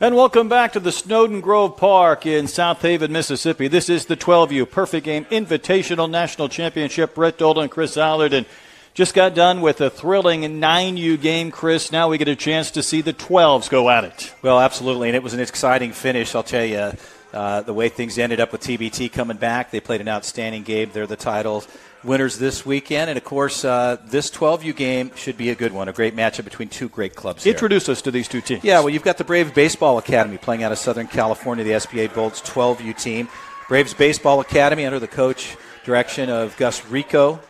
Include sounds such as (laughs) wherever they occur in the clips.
And welcome back to the Snowden Grove Park in Southaven, Mississippi. This is the 12U Perfect Game Invitational National Championship. Brett Dolan, Chris Allard, and just got done with a thrilling 9U game, Chris. Now we get a chance to see the 12s go at it. Well, absolutely. And it was an exciting finish, I'll tell you. Uh, the way things ended up with TBT coming back, they played an outstanding game. They're the title winners this weekend. And of course, uh, this 12U game should be a good one, a great matchup between two great clubs. Here. Introduce us to these two teams. Yeah, well, you've got the Braves Baseball Academy playing out of Southern California, the SBA Bolts 12U team. Braves Baseball Academy under the coach direction of Gus Rico.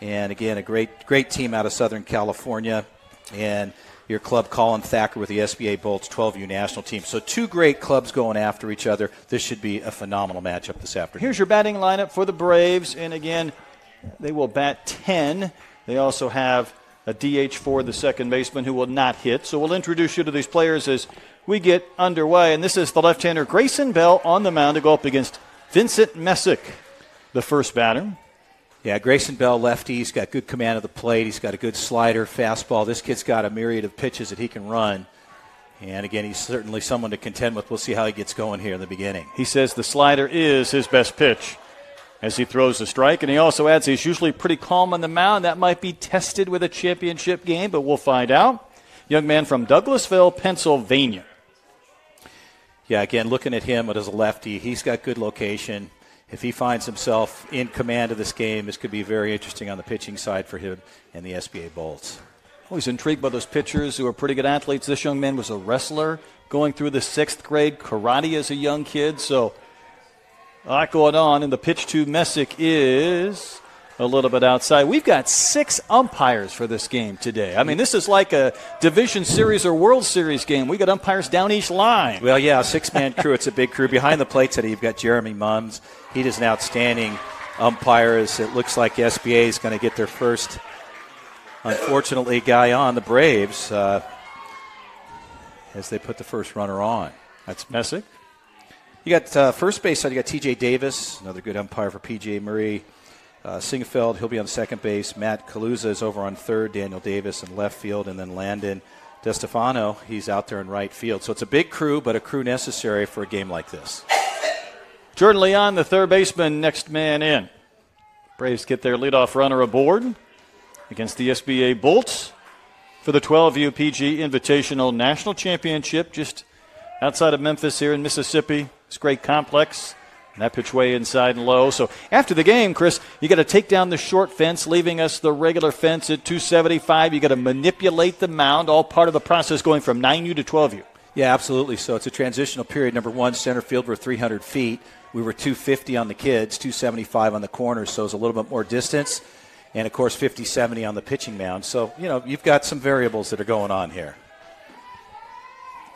And again, a great, great team out of Southern California. And your club, Colin Thacker, with the SBA Bolts 12U national team. So, two great clubs going after each other. This should be a phenomenal matchup this afternoon. Here's your batting lineup for the Braves. And again, they will bat 10. They also have a DH for the second baseman who will not hit. So we'll introduce you to these players as we get underway. And this is the left hander Grayson Bell on the mound to go up against Vincent Messick, the first batter. Yeah, Grayson Bell, lefty. He's got good command of the plate. He's got a good slider, fastball. This kid's got a myriad of pitches that he can run. And again, he's certainly someone to contend with. We'll see how he gets going here in the beginning. He says the slider is his best pitch as he throws the strike. And he also adds he's usually pretty calm on the mound. That might be tested with a championship game, but we'll find out. Young man from Douglasville, Pennsylvania. Yeah, again, looking at him as a lefty, he's got good location. If he finds himself in command of this game, this could be very interesting on the pitching side for him and the SBA Bolts. Always intrigued by those pitchers who are pretty good athletes. This young man was a wrestler going through the sixth grade, karate as a young kid, so a lot going on, and the pitch to Messick is a little bit outside. We've got six umpires for this game today. I mean, this is like a division series or World Series game. We got umpires down each line. Well, yeah, six man crew. It's a big crew. Behind the plate today, you've got Jeremy Mums. He is an outstanding umpire. As it looks like SBA is going to get their first, unfortunately, guy on the Braves uh, as they put the first runner on. That's Messick. You got uh, first base side. You got T.J. Davis, another good umpire for P.J. Murray. Uh, Singfeld, he'll be on second base. Matt Kaluza is over on third. Daniel Davis in left field, and then Landon DeStefano, he's out there in right field. So it's a big crew, but a crew necessary for a game like this. Jordan Leon, the third baseman, next man in. Braves get their leadoff runner aboard against the SBA Bolts for the 12U PG Invitational National Championship just outside of Memphis here in Mississippi. It's great complex. And that pitch way inside and low. So after the game, Chris, you got to take down the short fence, leaving us the regular fence at 275. You got to manipulate the mound, all part of the process going from 9U to 12U. Yeah, absolutely. So it's a transitional period. Number one, center field, we're 300 feet. We were 250 on the kids, 275 on the corners, so it's a little bit more distance. And of course, 50 70 on the pitching mound. So, you know, you've got some variables that are going on here.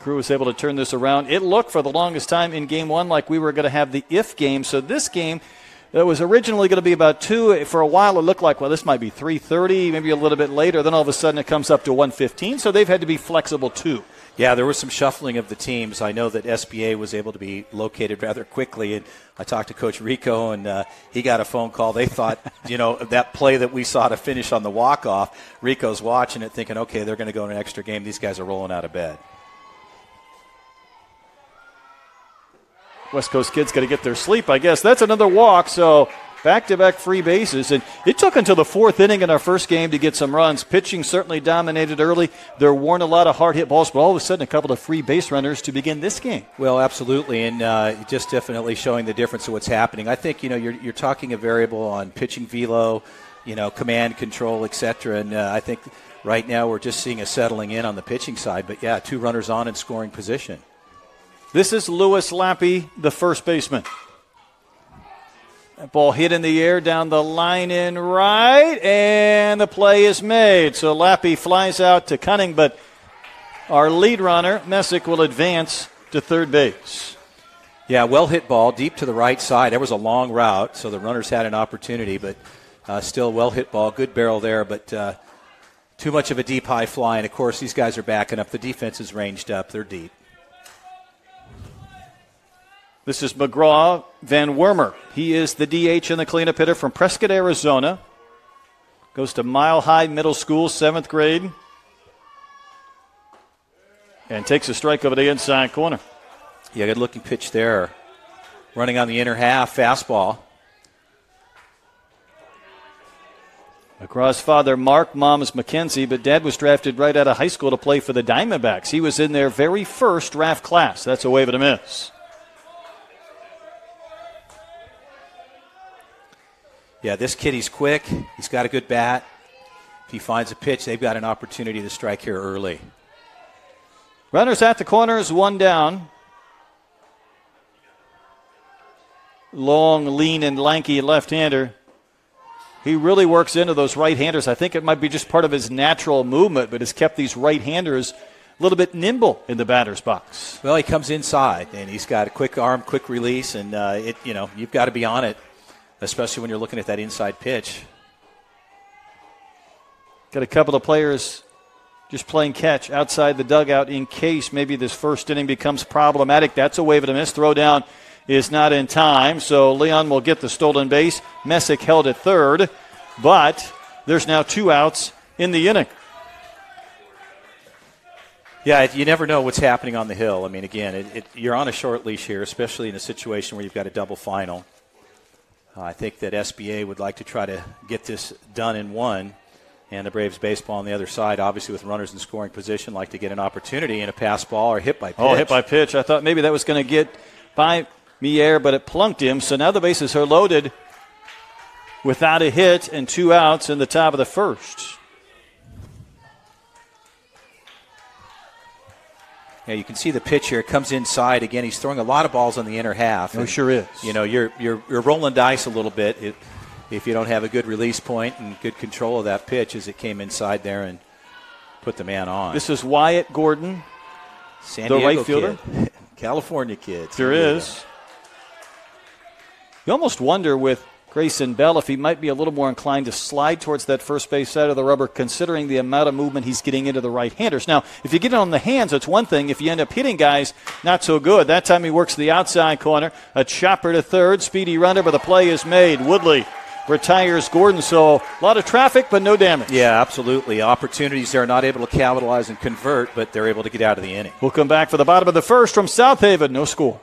Crew was able to turn this around. It looked for the longest time in game one like we were going to have the if game. So this game that was originally going to be about two. For a while, it looked like well, this might be 3:30, maybe a little bit later. Then all of a sudden, it comes up to 1:15. So they've had to be flexible too. Yeah, there was some shuffling of the teams. I know that SBA was able to be located rather quickly, and I talked to Coach Rico, and uh, he got a phone call. They thought, (laughs) you know, that play that we saw to finish on the walk off. Rico's watching it, thinking, okay, they're going to go in an extra game. These guys are rolling out of bed. West Coast kids got to get their sleep, I guess. That's another walk, so back to back free bases. And it took until the fourth inning in our first game to get some runs. Pitching certainly dominated early. There weren't a lot of hard hit balls, but all of a sudden, a couple of free base runners to begin this game. Well, absolutely. And uh, just definitely showing the difference of what's happening. I think, you know, you're, you're talking a variable on pitching velo, you know, command control, etc. And uh, I think right now we're just seeing a settling in on the pitching side. But yeah, two runners on in scoring position. This is Lewis Lappy, the first baseman. That ball hit in the air down the line in right, and the play is made. So Lappy flies out to Cunning, but our lead runner, Messick, will advance to third base. Yeah, well hit ball deep to the right side. There was a long route, so the runners had an opportunity, but uh, still well hit ball. Good barrel there, but uh, too much of a deep high fly. And of course, these guys are backing up. The defense is ranged up. They're deep. This is McGraw Van Wormer. He is the DH and the cleanup hitter from Prescott, Arizona. Goes to Mile High Middle School, seventh grade. and takes a strike over the inside corner. Yeah, good looking pitch there. Running on the inner half, fastball. McGraw's father Mark, mom's Mackenzie, but dad was drafted right out of high school to play for the Diamondbacks. He was in their very first draft class. That's a wave and a miss. Yeah, this kid, he's quick. He's got a good bat. If he finds a pitch, they've got an opportunity to strike here early. Runners at the corners, one down. Long, lean, and lanky left hander. He really works into those right handers. I think it might be just part of his natural movement, but has kept these right handers a little bit nimble in the batter's box. Well, he comes inside, and he's got a quick arm, quick release, and uh, it you know you've got to be on it, especially when you're looking at that inside pitch. Got a couple of players just playing catch outside the dugout in case maybe this first inning becomes problematic. That's a wave and a miss. Throw down is not in time, so Leon will get the stolen base. Messick held at third, but there's now two outs in the inning. Yeah, you never know what's happening on the hill. I mean, again, it, it, you're on a short leash here, especially in a situation where you've got a double final. I think that SBA would like to try to get this done in one. And the Braves baseball on the other side, obviously with runners in scoring position, like to get an opportunity in a pass ball or hit by pitch. Oh, hit by pitch. I thought maybe that was going to get by Mier, but it plunked him. So now the bases are loaded without a hit and two outs in the top of the first. Yeah, you can see the pitch here. Comes inside again. He's throwing a lot of balls on the inner half. Oh, sure is. You know, you're you're you're rolling dice a little bit it, if you don't have a good release point and good control of that pitch as it came inside there and put the man on. This is Wyatt Gordon, San the Diego right fielder, kid. (laughs) California kid. There is. You almost wonder with Grayson Bell if he might be a little more inclined to slide towards that first base side of the rubber, considering the amount of movement he's getting into the right handers. Now, if you get it on the hands, it's one thing. If you end up hitting guys, not so good. That time he works the outside corner. A chopper to third, speedy runner, but the play is made. Woodley retires Gordon. So a lot of traffic, but no damage. Yeah, absolutely. Opportunities they're not able to capitalize and convert, but they're able to get out of the inning. We'll come back for the bottom of the first from Southaven. No score.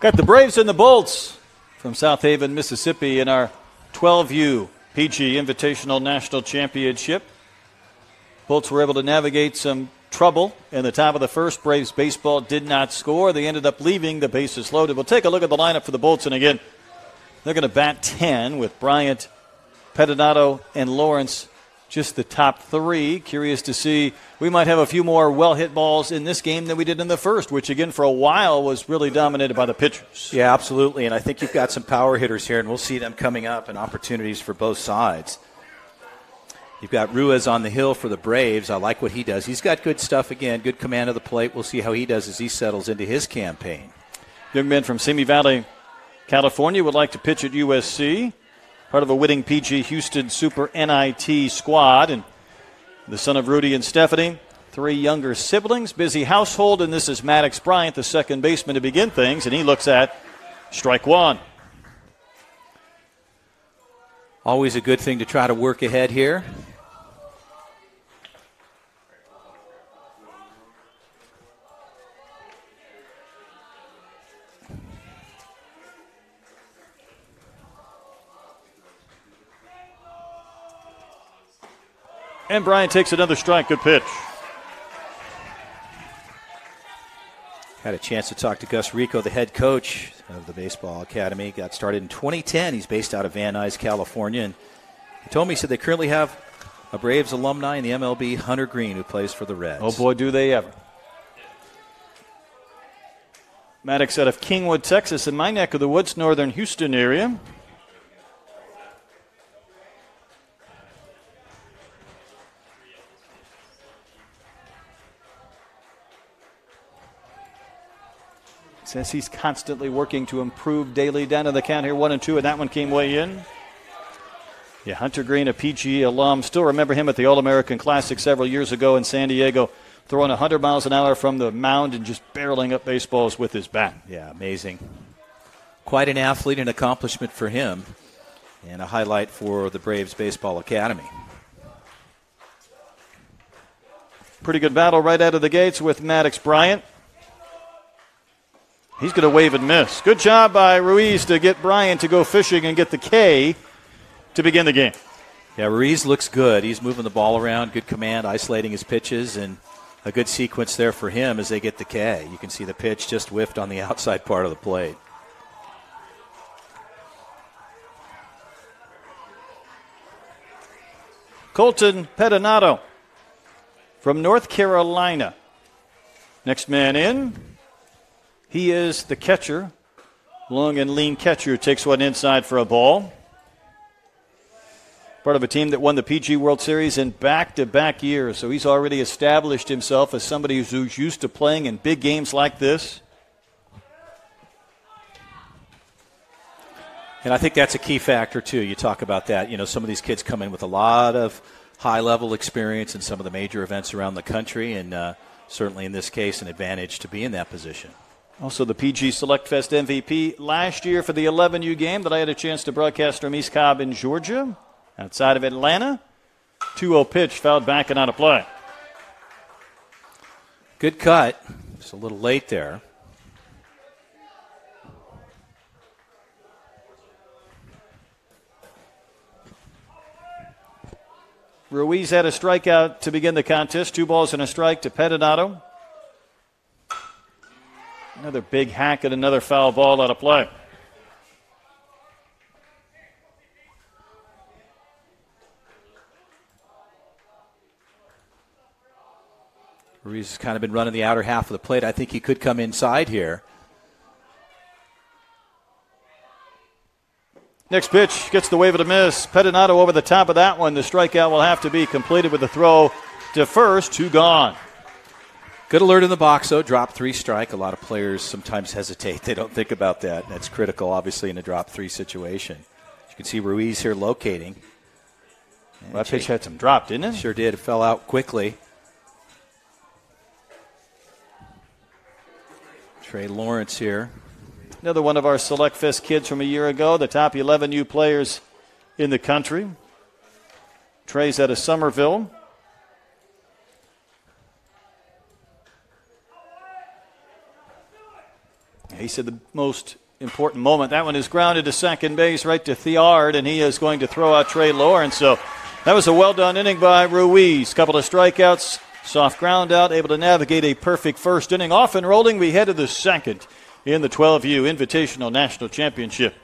Got the Braves and the Bolts from Southaven, Mississippi in our 12U PG Invitational National Championship. Bolts were able to navigate some trouble in the top of the first. Braves baseball did not score. They ended up leaving the bases loaded. We'll take a look at the lineup for the Bolts, and again, they're going to bat 10 with Bryant, Pettinato, and Lawrence just the top three. Curious to see. We might have a few more well hit balls in this game than we did in the first, which again for a while was really dominated by the pitchers. Yeah, absolutely. And I think you've got some power hitters here, and we'll see them coming up and opportunities for both sides. You've got Ruiz on the hill for the Braves. I like what he does. He's got good stuff again, good command of the plate. We'll see how he does as he settles into his campaign. Young man from Simi Valley, California, would like to pitch at USC part of a winning PG Houston Super NIT squad. And the son of Rudy and Stephanie, three younger siblings, busy household. And this is Maddox Bryant, the second baseman, to begin things. And he looks at strike one. Always a good thing to try to work ahead here. And Brian takes another strike. Good pitch. Had a chance to talk to Gus Rico, the head coach of the Baseball Academy. Got started in 2010. He's based out of Van Nuys, California. And he told me, he said they currently have a Braves alumni in the MLB, Hunter Greene, who plays for the Reds. Oh, boy, do they ever. Maddox out of Kingwood, Texas, in my neck of the woods, northern Houston area. Says he's constantly working to improve daily. Down to the count here, one and two, and that one came way in. Yeah, Hunter Greene, a PGE alum. Still remember him at the All American Classic several years ago in San Diego, throwing 100 miles an hour from the mound and just barreling up baseballs with his bat. Yeah, amazing. Quite an athlete and accomplishment for him, and a highlight for the Braves Baseball Academy. Pretty good battle right out of the gates with Maddox Bryant. He's going to wave and miss. Good job by Ruiz to get Bryant to go fishing and get the K to begin the game. Yeah, Ruiz looks good. He's moving the ball around, good command, isolating his pitches, and a good sequence there for him as they get the K. You can see the pitch just whiffed on the (laughs) outside part of the plate. Colton Pettinato from North Carolina. Next man in, he is the catcher. Long and lean catcher takes one inside for a ball. Part of a team that won the PG World Series in back to back years. So he's already established himself as somebody who's used to playing in big games like this. And I think that's a key factor, too. You talk about that. You know, some of these kids come in with a lot of high level experience in some of the major events around the country, and uh, certainly in this case, an advantage to be in that position. Also, the PG Select Fest MVP last year for the 11U game that I had a chance to broadcast from East Cobb in Georgia, outside of Atlanta. 2 0 pitch, fouled back and out of play. Good cut. Just a little late there. Ruiz had a strikeout to begin the contest. Two balls and a strike to Pettinato. Another big hack and another foul ball out of play. Ruiz has kind of been running the outer half of the plate. I think he could come inside here. Next pitch gets the wave of a miss. Pettinato over the top of that one. The strikeout will have to be completed with a throw to first. Two gone. Good alert in the box, though. Drop three strike. A lot of players sometimes hesitate. (laughs) They don't think about that. That's critical, obviously, in a drop three situation. You can see Ruiz here locating. Well, that pitch had some drop, didn't it? Sure did. It fell out quickly. Trey Lawrence here. Another one of our Select Fest kids from a year ago, the top 11U players in the country. Trey's out of Summerville. He said the most important moment. That one is grounded to second base, right to Theard, and he is going to throw out Trey Lawrence. So that was a well done inning by Ruiz. Couple of strikeouts, soft ground out, able to navigate a perfect first inning. Off and rolling, we head to the second in the 12U Invitational National Championship.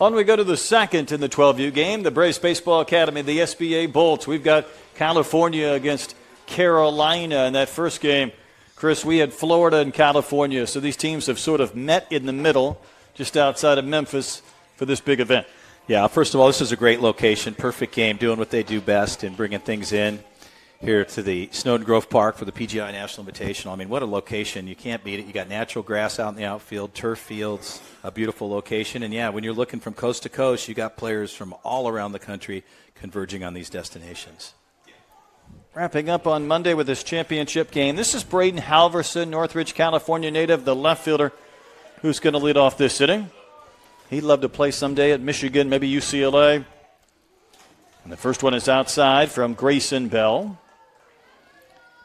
On we go to the second in the 12U game, the Braves Baseball Academy, the SBA Bolts. We've got California against Carolina in that first game. Chris, we had Florida and California, so these teams have sort of met in the middle, just outside of Memphis, for this big event. Yeah, first of all, this is a great location, perfect game, doing what they do best and bringing things in here to the Snowden Grove Park for the PGI National Invitational. I mean, what a location. You can't beat it. You got natural grass out in the outfield, turf fields, a beautiful location. And yeah, when you're looking from coast to coast, you got players from all around the country converging on these destinations. Wrapping up on Monday with this championship game. This is Braden Halverson, Northridge, California native, the left fielder who's going to lead off this inning. He'd love to play someday at Michigan, maybe UCLA. And the first one is outside from Grayson Bell.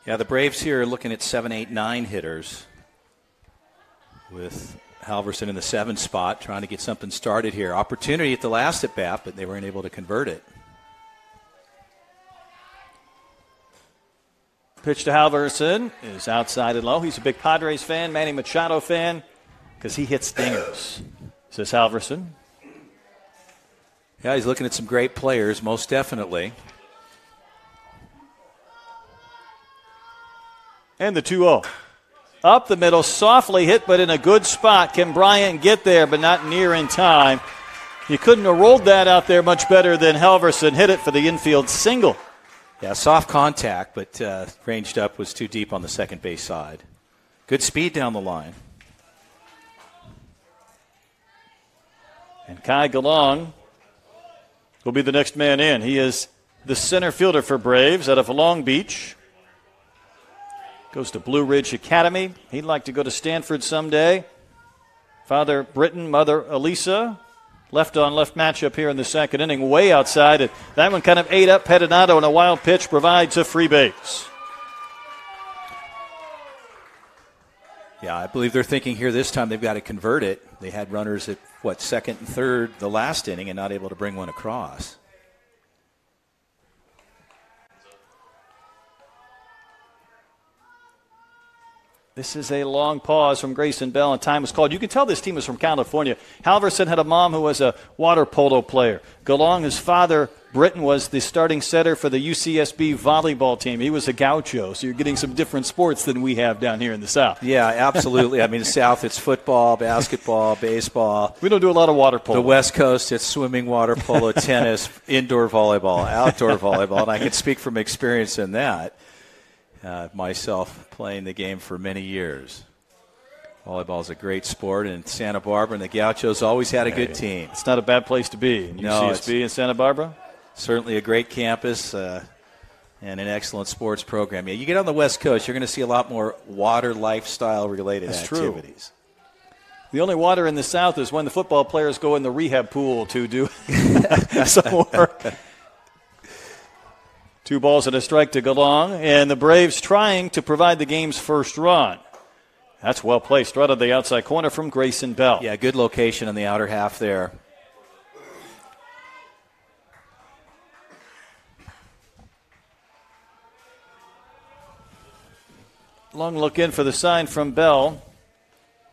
Yeah, the Braves here are looking at seven, eight, nine hitters with Halverson in the seven spot, trying to get something started here. Opportunity at the last at bat, but they weren't able to convert it. Pitch to Halverson is outside and low. He's a big Padres fan, Manny Machado fan, because he hits dingers. Says Halverson. Yeah, he's looking at some great players, most definitely. And the 2 0. Up the middle, softly hit, but in a good spot. Can Bryant get there, but not near in time? You couldn't have rolled that out there much better than Halverson hit it for the infield single. Yeah, soft contact, but uh, ranged up was too deep on the second base side. Good speed down the line. And Kai Galong will be the next man in. He is the center fielder for Braves out of Long Beach. Goes to Blue Ridge Academy. He'd like to go to Stanford someday. Father Britton, mother Elisa. Left on left matchup here in the second inning, way outside it. That one kind of ate up Pettinato, and a wild pitch provides a free base. Yeah, I believe they're thinking here this time they've got to convert it. They had runners at, what, second and third the last inning and not able to bring one across. This is a long pause from Grayson Bell, and time was called. You can tell this team is from California. Halverson had a mom who was a water polo player. Galong, his father, Britton, was the starting setter for the UCSB volleyball team. He was a gaucho, so you're getting some different sports than we have down here in the South. Yeah, absolutely. I mean, the South, it's football, basketball, baseball. We don't do a lot of water polo. The West Coast, it's swimming, water polo, (laughs) tennis, indoor volleyball, outdoor volleyball, and I can speak from experience in that uh, myself playing the game for many years. Volleyball is a great sport, and Santa Barbara and the Gauchos always had a good team. It's not a bad place to be. No, UCSB in Santa Barbara? Certainly a great campus uh, and an excellent sports program. Yeah, you get on the West Coast, you're going to see a lot more water lifestyle related That's activities. True. The only water in the South is when the football players go in the rehab pool to do (laughs) some work. Two balls and a strike to Galong, and the Braves trying to provide the game's first run. That's well placed right on the outside corner from Grayson Bell. Yeah, good location in the outer half there. Long look in for the sign from Bell,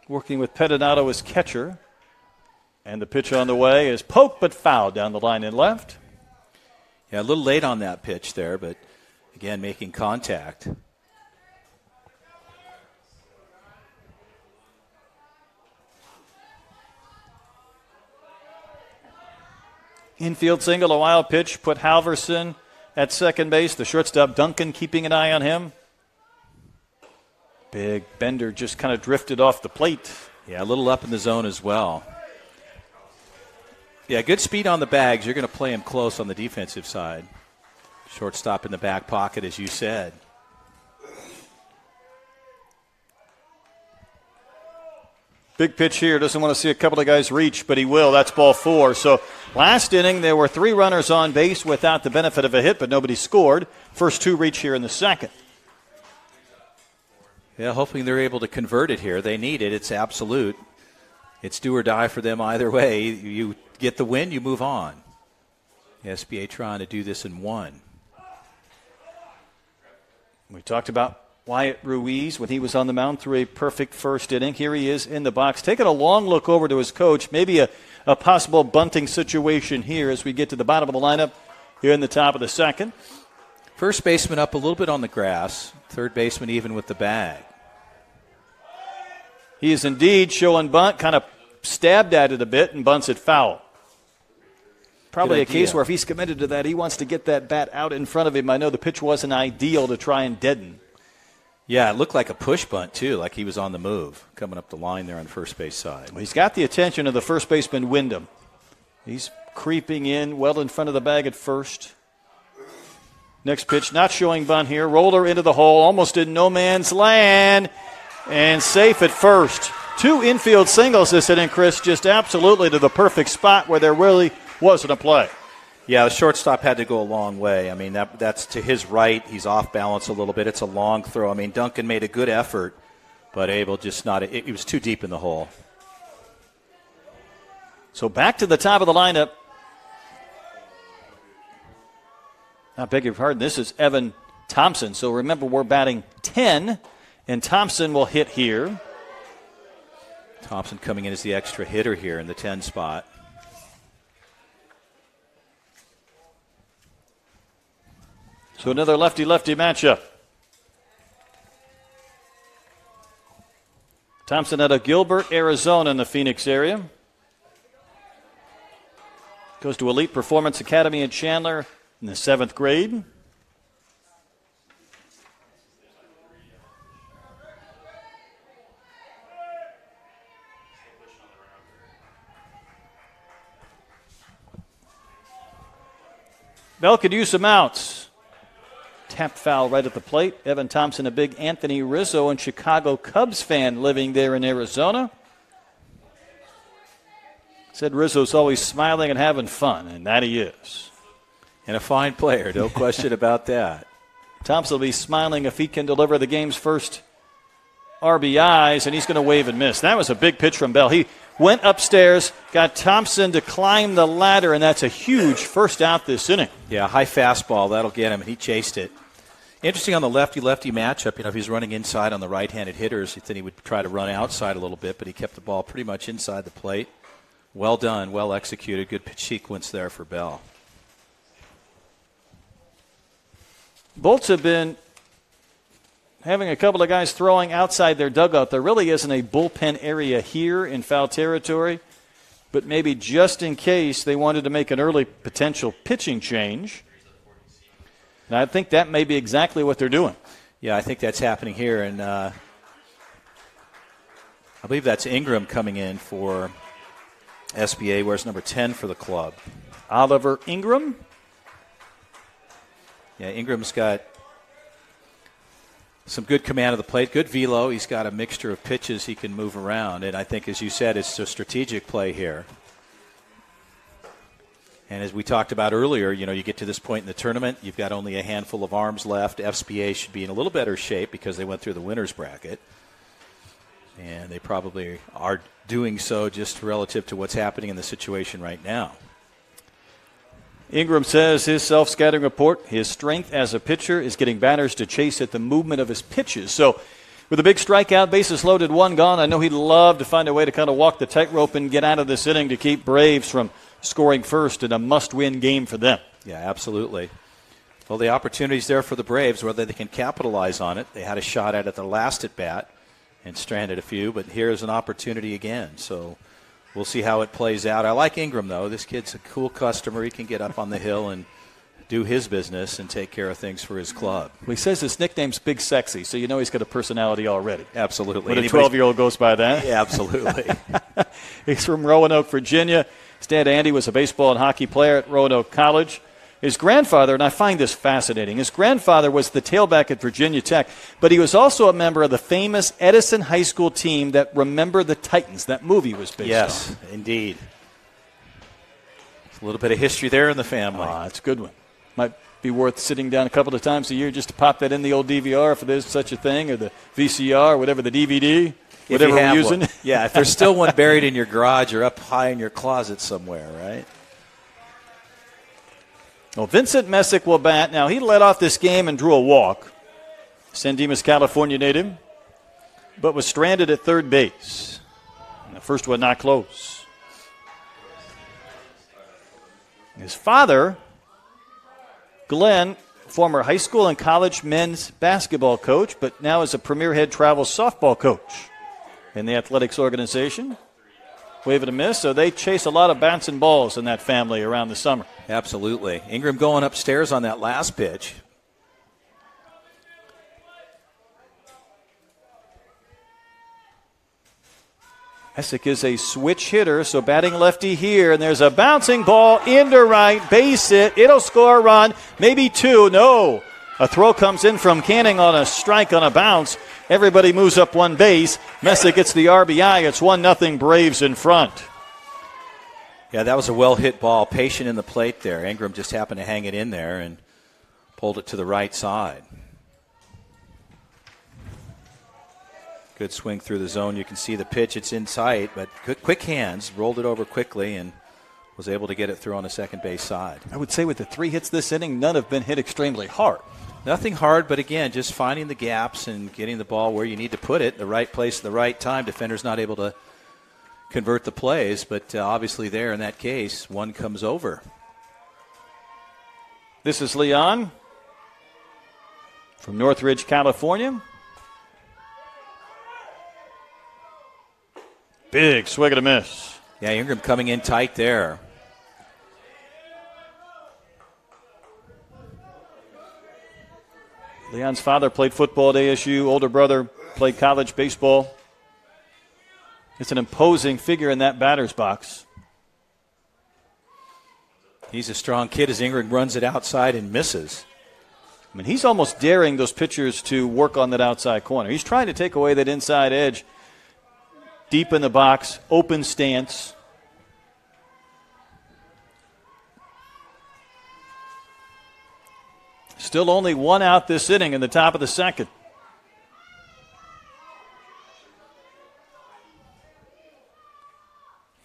working with Pettinato as catcher. And the pitch on the way is poked but fouled down the line in left. Yeah, a little late on that pitch there, but again, making contact. Infield single, a wild pitch, put Halverson at second base. The shortstop, Duncan, keeping an eye on him. Big Bender just kind of drifted off the plate. Yeah, a little up in the zone as well. Yeah, good speed on the bags. You're going to play him close on the defensive side. Shortstop in the back pocket, as you said. Big pitch here. Doesn't want to see a couple of guys reach, but he will. That's ball four. So last inning, there were three runners on base without the benefit of a hit, but nobody scored. First two reach here in the second. Yeah, hoping they're able to convert it here. They need it. It's absolute. It's do or die for them either way. You get the win, you move on. SBA trying to do this in one. We talked about Wyatt Ruiz when he was on the mound through a perfect first inning. Here he is in the box, taking a long look over to his coach. Maybe a, a possible bunting situation here as we get to the bottom of the lineup here in the top of the second. First baseman up a little bit on the grass. Third baseman even with the bag. He is indeed showing bunt, kind of stabbed at it a bit and bunts it foul. Probably a case where if he's committed to that, he wants to get that bat out in front of him. I know the pitch wasn't ideal to try and deaden. Yeah, it looked like a push bunt too, like he was on the move coming up the line there on first base side. Well, he's got the attention of the first baseman Wyndham. He's creeping in well in front of the bag at first. Next pitch, not showing bunt here. Roller into the hole, almost in no man's land, and safe at first. Two infield singles this inning, Chris, just absolutely to the perfect spot where there really wasn't a play. Yeah, the shortstop had to go a long way. I mean, that, that's to his right. He's off balance a little bit. It's a long throw. I mean, Duncan made a good effort, but Abel just not. It, it was too deep in the hole. So back to the top of the lineup. I beg your pardon. This is Evan Thompson. So remember, we're batting 10, and Thompson will hit here. Thompson coming in as the extra hitter here in the 10 spot. So another lefty lefty matchup. Thompson out of Gilbert, Arizona, in the Phoenix area. Goes to Elite Performance Academy in Chandler in the seventh grade. Bell could use some outs. Tap foul right at the plate. Evan Thompson, a big Anthony Rizzo and Chicago Cubs fan living there in Arizona. Said Rizzo's always smiling and having fun, and that he is. And a fine player, no question about (laughs) that. Thompson will be smiling if he can deliver the game's first RBIs, and he's going to wave and miss. That was a big pitch from Bell. He went upstairs, got Thompson to climb the ladder, and that's a huge first out this inning. Yeah, high fastball, that'll get him, and he chased it. Interesting on the lefty lefty matchup. You know, if he's running inside on the right handed hitters, then he would try to run outside a little bit, but he kept the ball pretty much inside the plate. Well done, well executed. Good pitch sequence there for Bell. Bolts have been having a couple of guys throwing outside their dugout. There really isn't a bullpen area here in foul territory, but maybe just in case they wanted to make an early potential pitching change. And I think that may be exactly what they're doing. Yeah, I think that's happening here. And uh, I believe that's Ingram coming in for SBA, wears number 10 for the club. Oliver Ingram. Yeah, Ingram's got some good command of the plate, good velo. He's got a mixture of pitches he can move around. And I think, as you said, it's a strategic play here. And as we talked about earlier, you know, you get to this point in the tournament, you've got only a handful of arms left. SBA should be in a little better shape because they went through the winner's bracket. And they probably are doing so just relative to what's happening in the situation right now. Ingram says his self scattering report, his strength as a pitcher is getting batters to chase at the movement of his pitches. So, with a big strikeout, bases loaded, one gone, I know he'd love to find a way to kind of walk the tightrope and get out of this inning to keep Braves from scoring first in a must win game for them. Yeah, absolutely. Well, the opportunity's there for the Braves, whether they can capitalize on it. They had a shot at it the last at bat and stranded a few, but here's an opportunity again. So we'll see how it plays out. I like Ingram, though. This kid's a cool customer. He can get up on the hill and do his business and take care of things for his club. Well, he says his nickname's Big Sexy, so you know he's got a personality already. Absolutely. When a 12 year old goes by that. Yeah, absolutely. (laughs) he's from Roanoke, Virginia. His dad, Andy, was a baseball and hockey player at Roanoke College. His grandfather, and I find this fascinating, his grandfather was the tailback at Virginia Tech, but he was also a member of the famous Edison High School team that Remember the Titans. That movie was based yes, on. Yes, indeed. A little bit of history there in the family. Ah, that's a good one. Might be worth sitting down a couple of times a year just to pop that in the old DVR if there's such a thing, or the VCR, or whatever the DVD whatever we're using. One. Yeah, if there's still one buried in your garage or up high in your closet somewhere, right? Well, Vincent Messick will bat. Now, he led off this game and drew a walk. San Dimas, California native, but was stranded at third base. And the first one not close. His father, Glenn, former high school and college men's basketball coach, but now is a premier head travel softball coach in the athletics organization. Wave it a miss. So they chase a lot of bouncing balls in that family around the summer. Absolutely. Ingram going upstairs on that last pitch. Essick is a switch hitter, so batting lefty here, and there's a bouncing ball into right, base hit. It'll score a run, maybe two. No. A throw comes in from Canning on a strike on a bounce. Everybody moves up one base. Messick gets the RBI. It's 1 nothing Braves in front. Yeah, that was a well hit ball. Patient in the plate there. Ingram just happened to hang it in there and pulled it to the right side. Good swing through the zone. You can see the pitch. It's in sight, but quick hands. Rolled it over quickly and was able to get it through on the second base side. I would say with the three hits this inning, none have been hit extremely hard. Nothing hard, but again, just finding the gaps and getting the ball where you need to put it, the right place, the right time. Defender's not able to convert the plays, but uh, obviously there in that case, one comes over. This is Leon from Northridge, California. Big swing and a miss. Yeah, Ingram coming in tight there. Leon's father played football at ASU, older brother played college baseball. It's an imposing figure in that batter's box. He's a strong kid as Ingram runs it outside and misses. I mean, he's almost daring those pitchers to work on that outside corner. He's trying to take away that inside edge deep in the box, open stance. Still only one out this inning in the top of the second.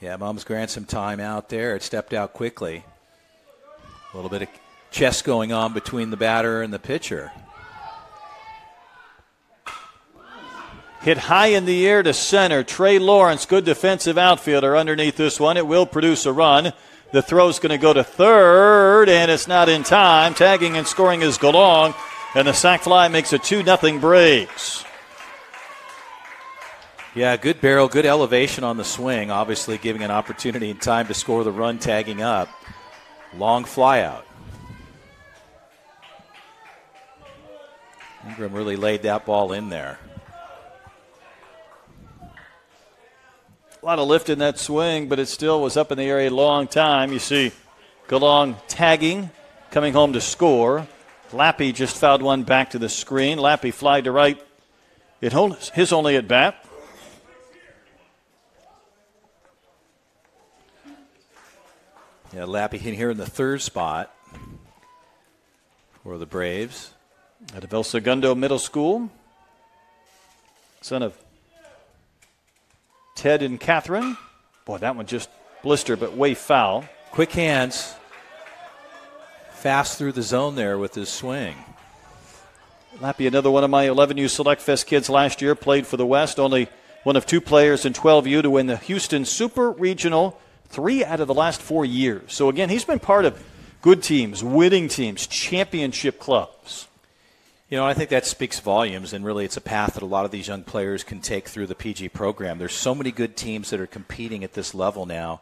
Yeah, Mom's grant some time out there. It stepped out quickly. A little bit of chess going on between the batter and the pitcher. Hit high in the air to center. Trey Lawrence, good defensive outfielder underneath this one. It will produce a run. The throw's going to go to third, and it's not in time. Tagging and scoring is Galong, and the sac fly makes a 2 0 Braves. Yeah, good barrel, good elevation on the swing, obviously giving an opportunity and time to score the run, tagging up. Long fly out. Ingram really laid that ball in there. Lot of lift in that swing, but it still was up in the area a long time. You see Galong tagging, coming home to score. Lappy just fouled one back to the screen. Lappy fly to right. It holds his only at bat. Yeah, Lappy here in the third spot for the Braves. Out of El Segundo Middle School. Son of Ted and Catherine. Boy, that one just blistered, but way foul. Quick hands. Fast through the zone there with his swing. Lappy, another one of my 11U Select Fest kids last year, played for the West. Only one of two players in 12U to win the Houston Super Regional three out of the last four years. So, again, he's been part of good teams, winning teams, championship clubs. You know, I think that speaks volumes, and really it's a path that a lot of these young players can take through the PG program. There's so many good teams that are competing at this level now.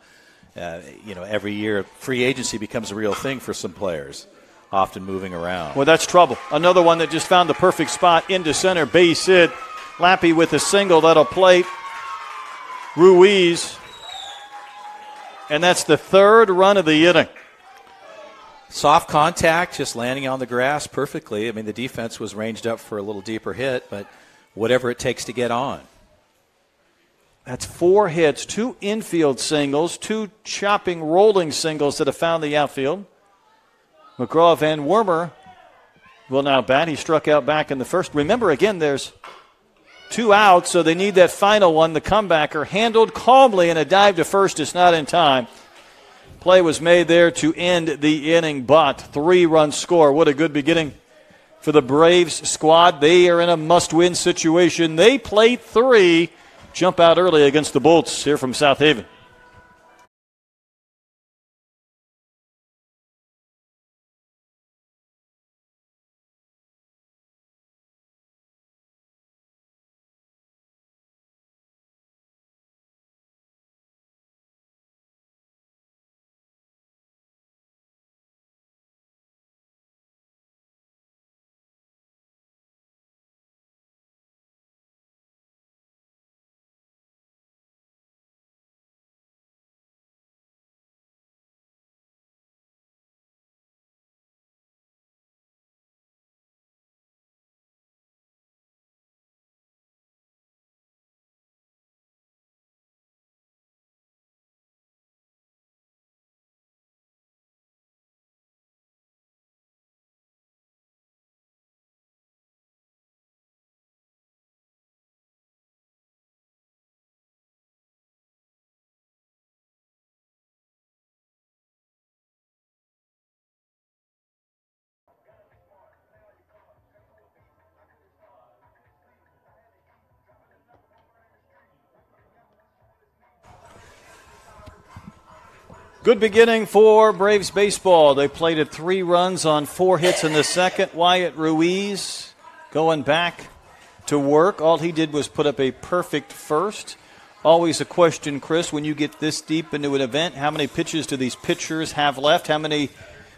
Uh, you know, every year free agency becomes a real thing for some players, often moving around. Well, that's trouble. Another one that just found the perfect spot into center base hit. Lappy with a single that'll plate. Ruiz. And that's the third run of the inning. Soft contact, just landing on the grass perfectly. I mean, the defense was ranged up for a little deeper hit, but whatever it takes to get on. That's four hits, two infield singles, two chopping, rolling singles that have found the outfield. McGraw Van Wormer will now bat. He struck out back in the first. Remember, again, there's two outs, so they need that final one. The comebacker handled calmly in a dive to first. It's not in time. Play was made there to end the inning, but three run score. What a good beginning for the Braves squad. They are in a must win situation. They play three, jump out early against the Bolts here from Southaven. Good beginning for Braves baseball. They played at three runs on four hits in the second. Wyatt Ruiz going back to work. All he did was put up a perfect first. Always a question, Chris, when you get this deep into an event, how many pitches do these pitchers have left? How many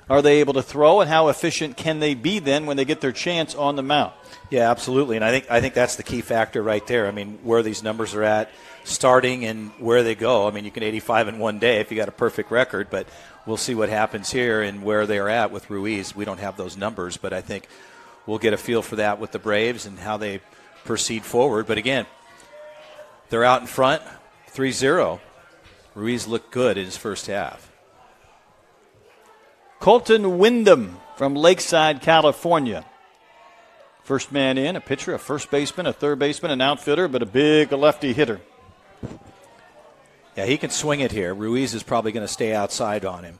are they able to throw, and how efficient can they be then when they get their chance on the mound? Yeah, absolutely, and I think I think that's the key factor right there. I mean, where these numbers are at starting and where they go. I mean, you can 85 in one day if you got a perfect record, but we'll see what happens here and where they are at with Ruiz. We don't have those numbers, but I think we'll get a feel for that with the Braves and how they proceed forward. But again, they're out in front 3 0. Ruiz looked good in his first half. Colton Wyndham from Lakeside, California. First man in, a pitcher, a first baseman, a third baseman, an outfitter, but a big lefty hitter. Yeah, he can swing it here. Ruiz is probably going to stay outside on him.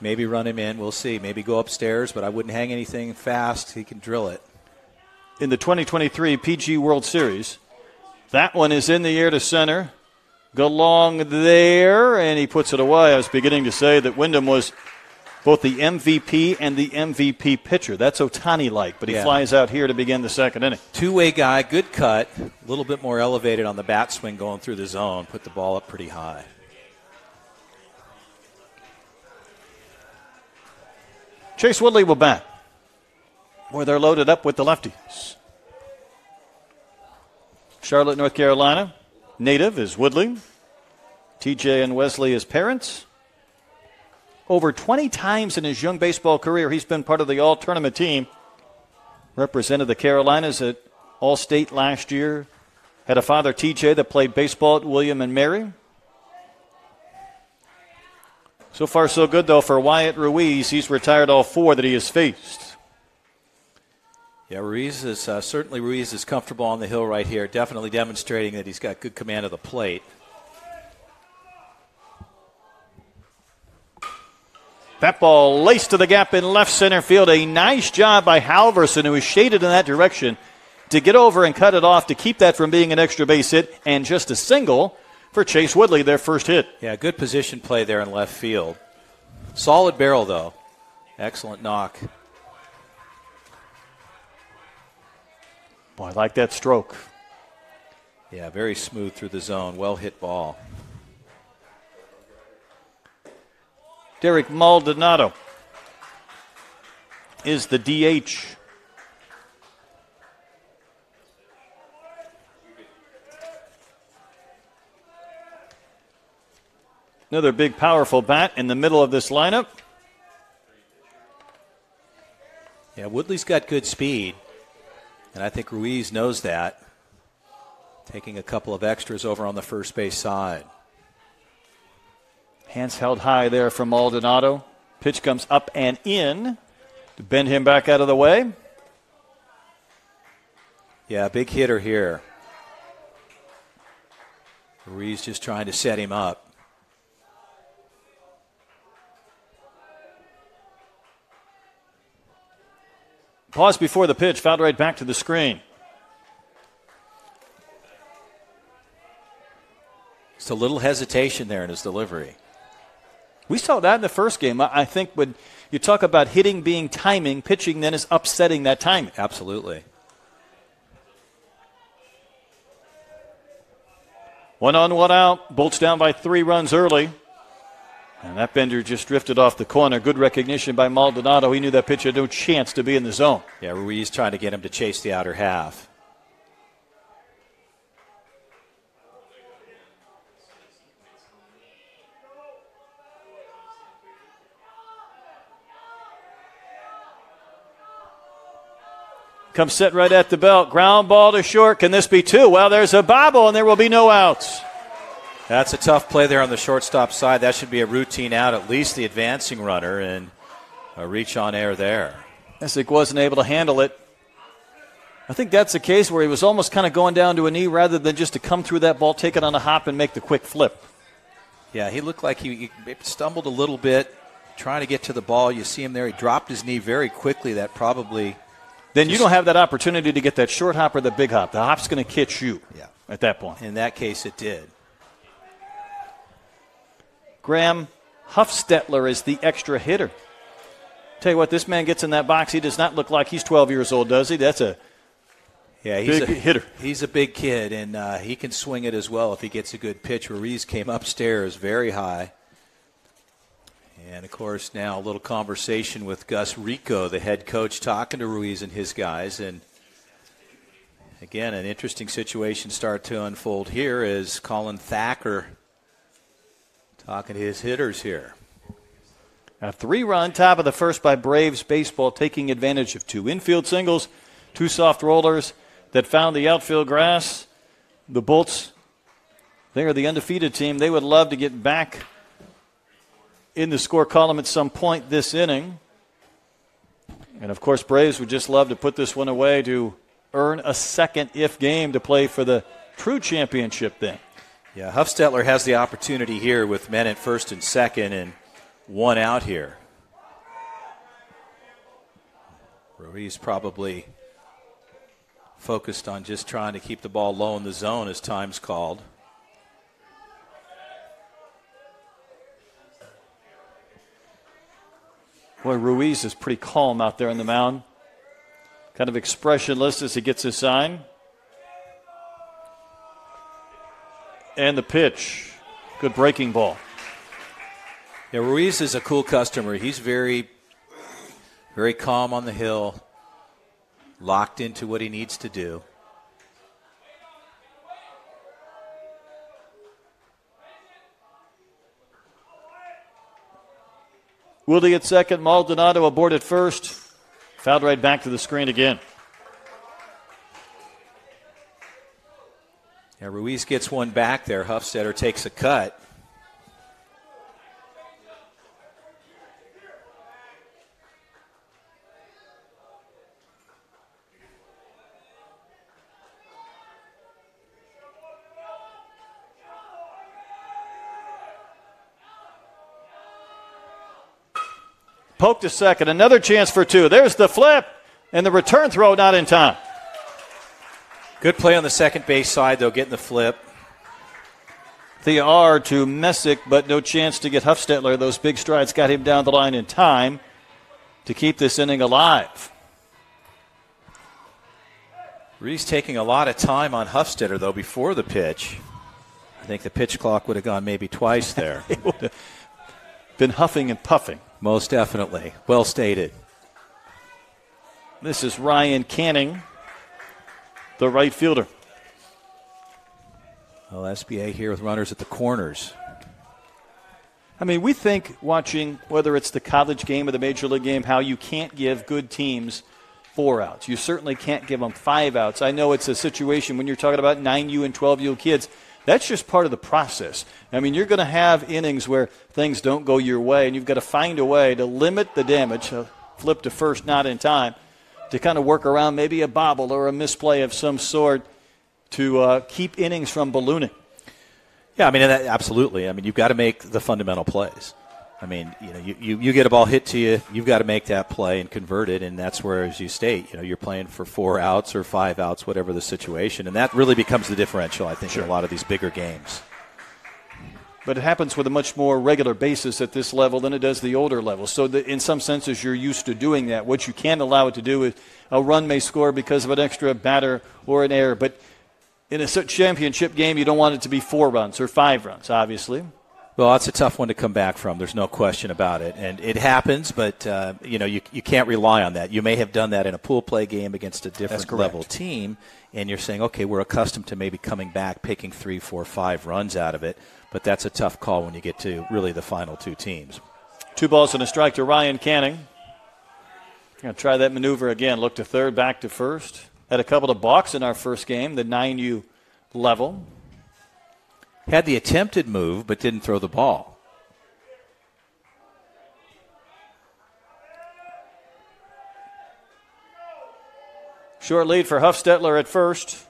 Maybe run him in. We'll see. Maybe go upstairs, but I wouldn't hang anything fast. He can drill it. In the 2023 PG World Series, that one is in the air to center. Go long there, and he puts it away. I was beginning to say that Wyndham was both the MVP and the MVP pitcher. That's Ohtani like, but he yeah. flies out here to begin the second inning. Two way guy, good cut, a little bit more elevated on the bat swing going through the zone, put the ball up pretty high. Chase Woodley will bat. Boy, they're loaded up with the lefties. Charlotte, North Carolina. Native is Woodley. TJ and Wesley as parents. Over 20 times in his young baseball career, he's been part of the all tournament team. Represented the Carolinas at All State last year. Had a father, TJ, that played baseball at William and Mary. So far, so good, though, for Wyatt Ruiz. He's retired all four that he has faced. Yeah, Ruiz is uh, certainly Ruiz is comfortable on the hill right here, definitely demonstrating that he's got good command of the plate. That ball laced to the gap in left center field. A nice job by Halverson, who was shaded in that direction, to get over and cut it off to keep that from being an extra base hit and just a single for Chase Woodley, their first hit. Yeah, good position play there in left field. Solid barrel, though. Excellent knock. Boy, I like that stroke. Yeah, very smooth through the zone. Well hit ball. Derek Maldonado is the DH. Another big, powerful bat in the middle of this lineup. Yeah, Woodley's got good speed, and I think Ruiz knows that. Taking a couple of extras over on the first base side. Hands held high there from Maldonado. Pitch comes up and in to bend him back out of the way. Yeah, big hitter here. Ruiz just trying to set him up. Pause before the pitch, fouled right back to the screen. Just a little hesitation there in his delivery. We saw that in the first game. I think when you talk about hitting being timing, pitching then is upsetting that timing. Absolutely. One on, one out. Bolts down by three runs early. And that bender just drifted off the corner. Good recognition by Maldonado. He knew that pitch had no chance to be in the zone. Yeah, Ruiz trying to get him to chase the outer half. Come set right at the belt. Ground ball to short. Can this be two? Well, there's a bobble, and there will be no outs. That's a tough play there on the shortstop side. That should be a routine out, at least the advancing runner, and a reach on air there. Essick wasn't able to handle it. I think that's a case where he was almost kind of going down to a knee rather than just to come through that ball, take it on a hop, and make the quick flip. Yeah, he looked like he, he stumbled a little bit trying to get to the ball. You see him there. He dropped his knee very quickly. That probably. Then you don't have that opportunity to get that short hop or the big hop. The hop's going to catch you yeah. at that point. In that case, it did. Graham Huffstetler is the extra hitter. Tell you what, this man gets in that box. He does not look like he's 12 years old, does he? That's a yeah, he's big a hitter. He's a big kid, and uh, he can swing it as well if he gets a good pitch. Ruiz came upstairs very high. And of course, now a little conversation with Gus Rico, the head coach, talking to Ruiz and his guys. And again, an interesting situation start to unfold here as Colin Thacker Talking to his hitters here. A three run top of the first by Braves baseball, taking advantage of two infield singles, two soft rollers that found the outfield grass. The Bolts, they are the undefeated team. They would love to get back in the score column at some point this inning. And of course, Braves would just love to put this one away to earn a second if game to play for the true championship then. Yeah, Huffstetler has the opportunity here with men at first and second and one out here. Ruiz probably focused on just trying to keep the ball low in the zone as time's called. Boy, Ruiz is pretty calm out there on the mound. Kind of expressionless as he gets his sign. And the pitch. Good breaking ball. Yeah, Ruiz is a cool customer. He's very, very calm on the hill, locked into what he needs to do. Wilde at second, Maldonado aboard at first. Fouled right back to the screen again. Yeah, Ruiz gets one back there. Huffstetler takes a cut. Poked a second. Another chance for two. There's the flip. And the return throw not in time. Good play on the second base side, though, getting the flip. The R to Messick, but no chance to get Huffstetler. Those big strides got him down the line in time to keep this inning alive. Reese taking a lot of time on Huffstetler, though, before the pitch. I think the pitch clock would have gone maybe twice (laughs) there. been huffing and puffing. Most definitely. Well stated. This is Ryan Canning the right fielder. Well, SBA here with runners at the corners. I mean, we think watching whether it's the college game or the major league game, how you can't give good teams four outs. You certainly can't give them five outs. I know it's a situation when you're talking about 9U and 12U kids. That's just part of the process. I mean, you're going to have innings where things don't go your way, and you've got to find a way to limit the damage. Uh, flip to first, not in time to kind of work around maybe a bobble or a misplay of some sort to uh, keep innings from ballooning. Yeah, I mean, that, absolutely. I mean, you've got to make the fundamental plays. I mean, you know, you, you, you, get a ball hit to you, you've got to make that play and convert it, and that's where, as you state, you know, you're playing for four outs or five outs, whatever the situation, and that really becomes the differential, I think, sure. in a lot of these bigger games. But it happens with a much more regular basis at this level than it does the older level. So, the, in some senses, you're used to doing that. What you can't allow it to do is a run may score because of an extra batter or an error. But in a championship game, you don't want it to be four runs or five runs, obviously. Well, that's a tough one to come back from. There's no question about it, and it happens. But uh, you know, you, you can't rely on that. You may have done that in a pool play game against a different level team, and you're saying, okay, we're accustomed to maybe coming back, picking three, four, five runs out of it. But that's a tough call when you get to really the final two teams. Two balls and a strike to Ryan Canning. Gonna try that maneuver again. Look to third, back to first. Had a couple of balks in our first game, the 9U level. Had the attempted move, but didn't throw the ball. Short lead for Huffstetler at first.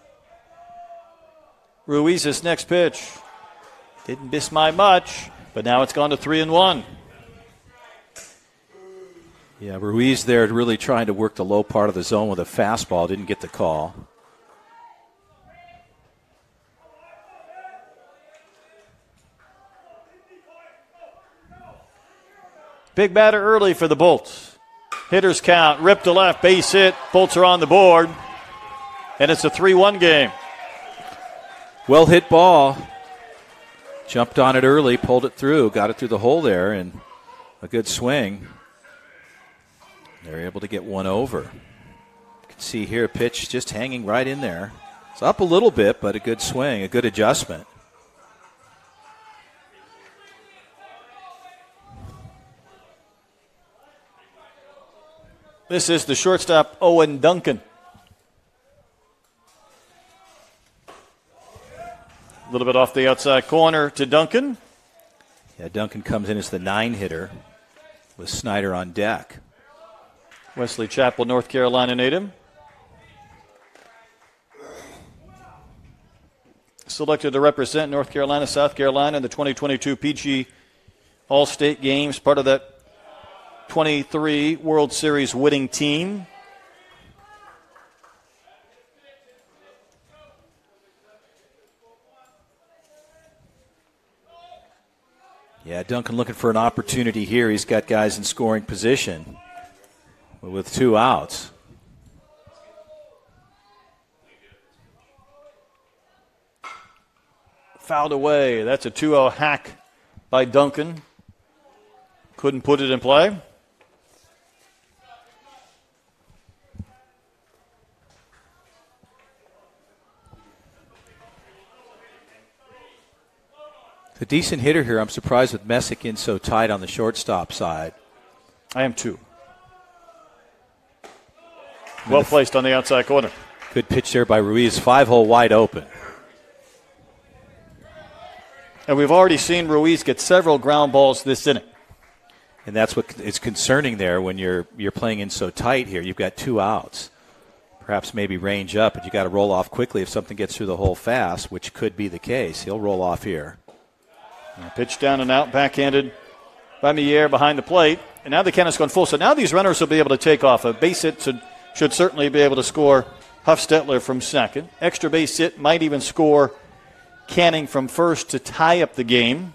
Ruiz's next pitch. Didn't miss my much, but now it's gone to three and one. Yeah, Ruiz there really trying to work the low part of the zone with a fastball. Didn't get the call. Big batter early for the Bolts. Hitters count, rip to left, base hit. Bolts are on the board. And it's a 3 1 game. Well hit ball. Jumped on it early, pulled it through, got it through the hole there, and a good swing. They're able to get one over. You can see here, a pitch just hanging right in there. It's up a little bit, but a good swing, a good adjustment. This is the shortstop, Owen Duncan. A little bit off the outside corner to Duncan. Yeah, Duncan comes in as the nine hitter with Snyder on deck. Wesley Chapel, North Carolina native. Selected to represent North Carolina, South Carolina in the 2022 PG All State Games, part of that 23 World Series winning team. Yeah, Duncan looking for an opportunity here. He's got guys in scoring position with two outs. Fouled away. That's a 2 0 hack by Duncan. Couldn't put it in play. A decent hitter here. I'm surprised with Messick in so tight on the shortstop side. I am too. Well placed on the outside corner. Good pitch there by Ruiz. Five hole wide open. And we've already seen Ruiz get several ground balls this inning. And that's what is concerning there when you're you're playing in so tight here. You've got two outs. Perhaps maybe range up, but you got to roll off quickly if something gets through the hole fast, which could be the case. He'll roll off here. Pitch down and out, backhanded by Mier behind the plate. And now the count has gone full. So now these runners will be able to take off. A base hit should, should certainly be able to score Huffstetler from second. Extra base hit might even score Canning from first to tie up the game.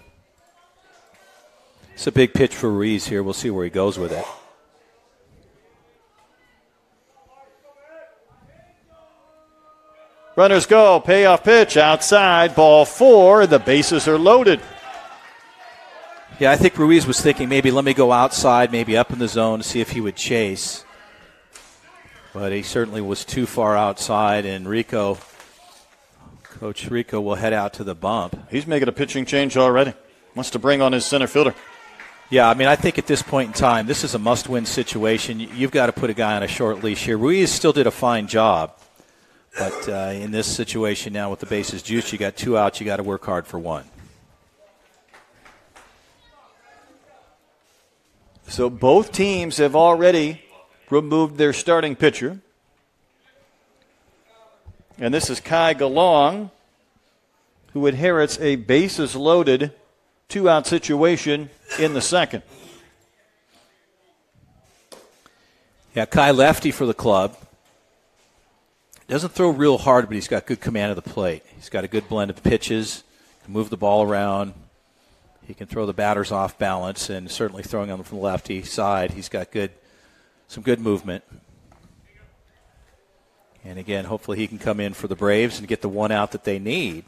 It's a big pitch for Ruiz here. We'll see where he goes with it. Runners go. Payoff pitch outside. Ball four. The bases are loaded. Yeah, I think Ruiz was thinking maybe let me go outside, maybe up in the zone, to see if he would chase. But he certainly was too far outside, and Rico, Coach Rico, will head out to the bump. He's making a pitching change already. Wants to bring on his center fielder. Yeah, I mean, I think at this point in time, this is a must win situation. You've got to put a guy on a short leash here. Ruiz still did a fine job. But uh, in this situation now with the bases juice, you got two outs, you got to work hard for one. So both teams have already removed their starting pitcher. And this is Kai Galong, who inherits a bases loaded two out situation in the second. Yeah, Kai lefty for the club. Doesn't throw real hard, but he's got good command of the plate. He's got a good blend of pitches, can move the ball around. He can throw the batters off balance, and certainly throwing them from the lefty side, he's got good, some good movement. And again, hopefully he can come in for the Braves and get the one out that they need.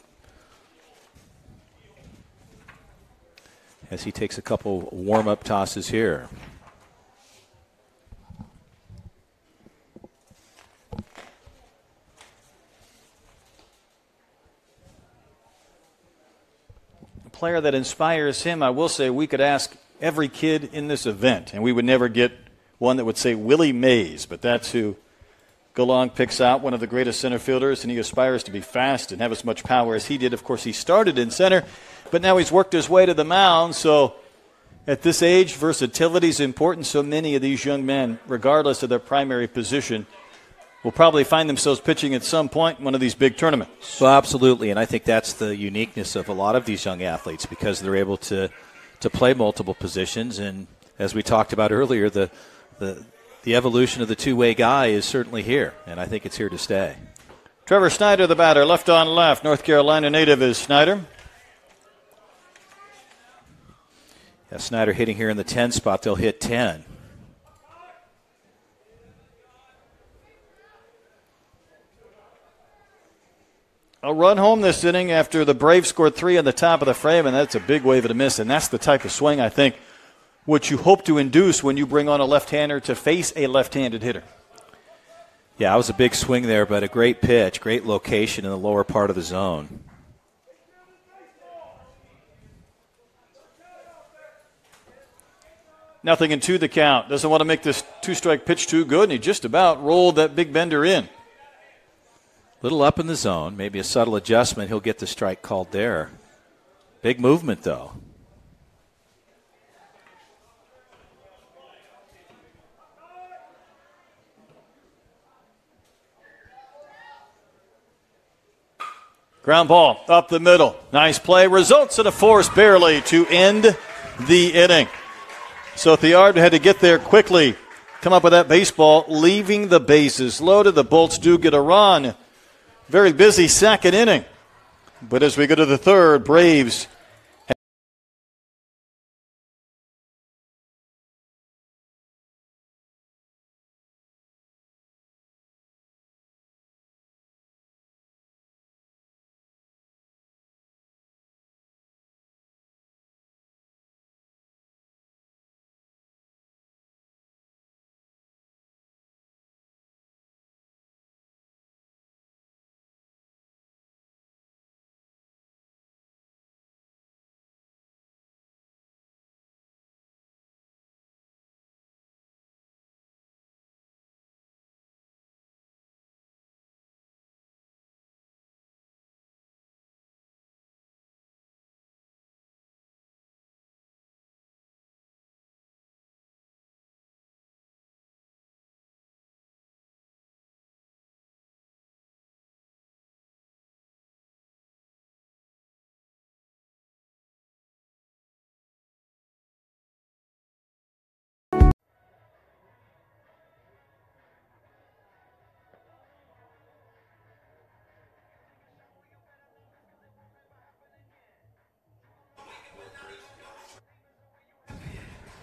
As he takes a couple warm up tosses here. Player that inspires him, I will say we could ask every kid in this event, and we would never get one that would say Willie Mays, but that's who Galong picks out, one of the greatest center fielders, and he aspires to be fast and have as much power as he did. Of course, he started in center, but now he's worked his way to the mound, so at this age, versatility is important. So many of these young men, regardless of their primary position, will probably find themselves pitching at some point in one of these big tournaments. Well, absolutely, and I think that's the uniqueness of a lot of these young athletes because they're able to to play multiple positions, and as we talked about earlier, the the the evolution of the two way guy is certainly here, and I think it's here to stay. Trevor Snyder, the batter, left on left. North Carolina native is Snyder. Yeah, Snyder hitting here in the 10 spot, they'll hit 10. A run home this inning after the Braves scored three on the top of the frame, and that's a big wave of a miss. And that's the type of swing I think what you hope to induce when you bring on a left-hander to face a left-handed hitter. Yeah, it was a big swing there, but a great pitch, great location in the lower part of the zone. Nothing in two the count. Doesn't want to make this two strike pitch too good, and he just about rolled that big bender in. Little up in the zone, maybe a subtle adjustment. He'll get the strike called there. Big movement, though. Ground ball up the middle. Nice play. Results in a force barely to end the inning. So Theard had to get there quickly, come up with that baseball, leaving the bases loaded. The Bolts do get a run. Very busy second inning. But as we go to the third, Braves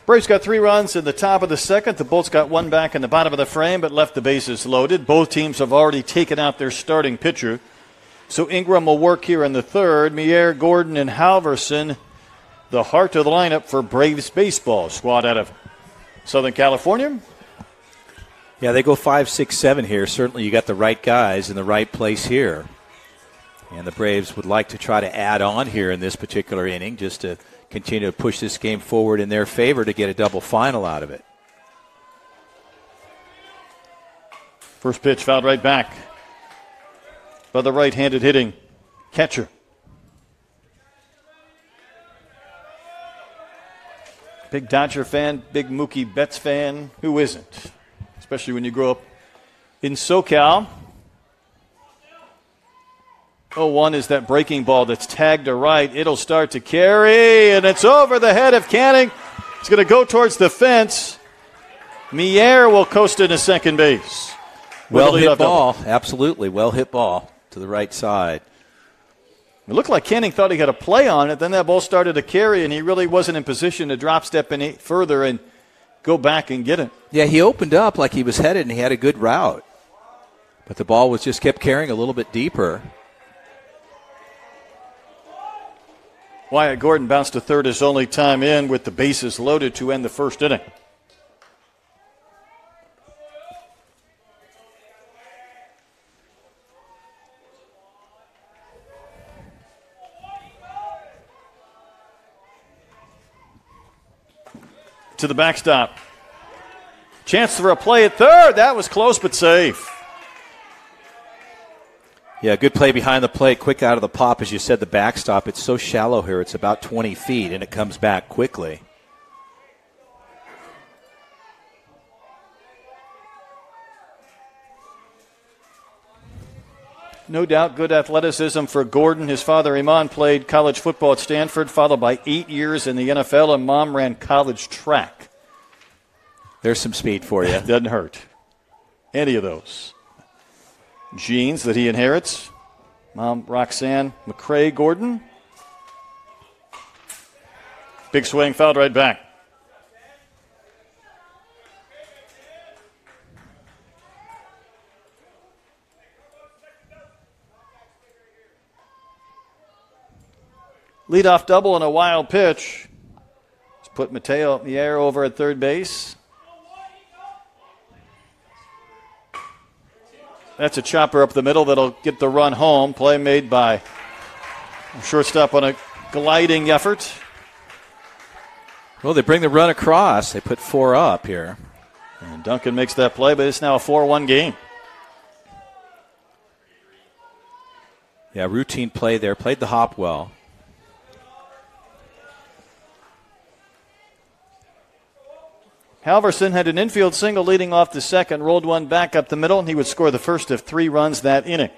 Braves got three runs in the top of the second. The Bolts got one back in the bottom of the frame, but left the bases loaded. Both teams have already taken out their starting pitcher. So Ingram will work here in the third. Mier, Gordon, and Halverson, the heart of the lineup for Braves baseball. Squad out of Southern California. Yeah, they go five, six, seven here. Certainly, you got the right guys in the right place here. And the Braves would like to try to add on here in this particular inning just to continue to push this game forward in their favor to get a double final out of it. First pitch fouled right back by the right handed hitting catcher. Big Dodger fan, big Mookie Betts fan. Who isn't? Especially when you grow up in SoCal. Oh, one is that breaking ball that's tagged to right. It'll start to carry, and it's over the head of Canning. It's going to go towards the fence. Mier will coast into second base. Well hit ball. Double. Absolutely. Well hit ball to the right side. It looked like Canning thought he had a play on it. Then that ball started to carry, and he really wasn't in position to drop step any further and go back and get it. Yeah, he opened up like he was headed, and he had a good route. But the ball was just kept carrying a little bit deeper. Wyatt Gordon bounced to third his only time in with the bases loaded to end the first inning. To the backstop. Chance for a play at third. That was close but safe. Yeah, good play behind the plate, quick out of the pop. As you said, the backstop, it's so shallow here. It's about 20 feet, and it comes back quickly. No doubt good athleticism for Gordon. His father, Iman, played college football at Stanford, followed by eight years in the NFL, and mom ran college track. There's some speed for you. (laughs) Doesn't hurt. Any of those genes that he inherits. Mom, Roxanne McCray Gordon. Big swing, fouled right back. Leadoff double and a wild pitch. Let's put Mateo Mier over at third base. That's a chopper up the middle that'll get the run home. Play made by shortstop on a gliding effort. Well, they bring the run across. They put four up here. And Duncan makes that play, but it's now a 4 1 game. Yeah, routine play there. Played the hop well. Halverson had an infield single leading off the second, rolled one back up the middle, and he would score the first of three runs that inning.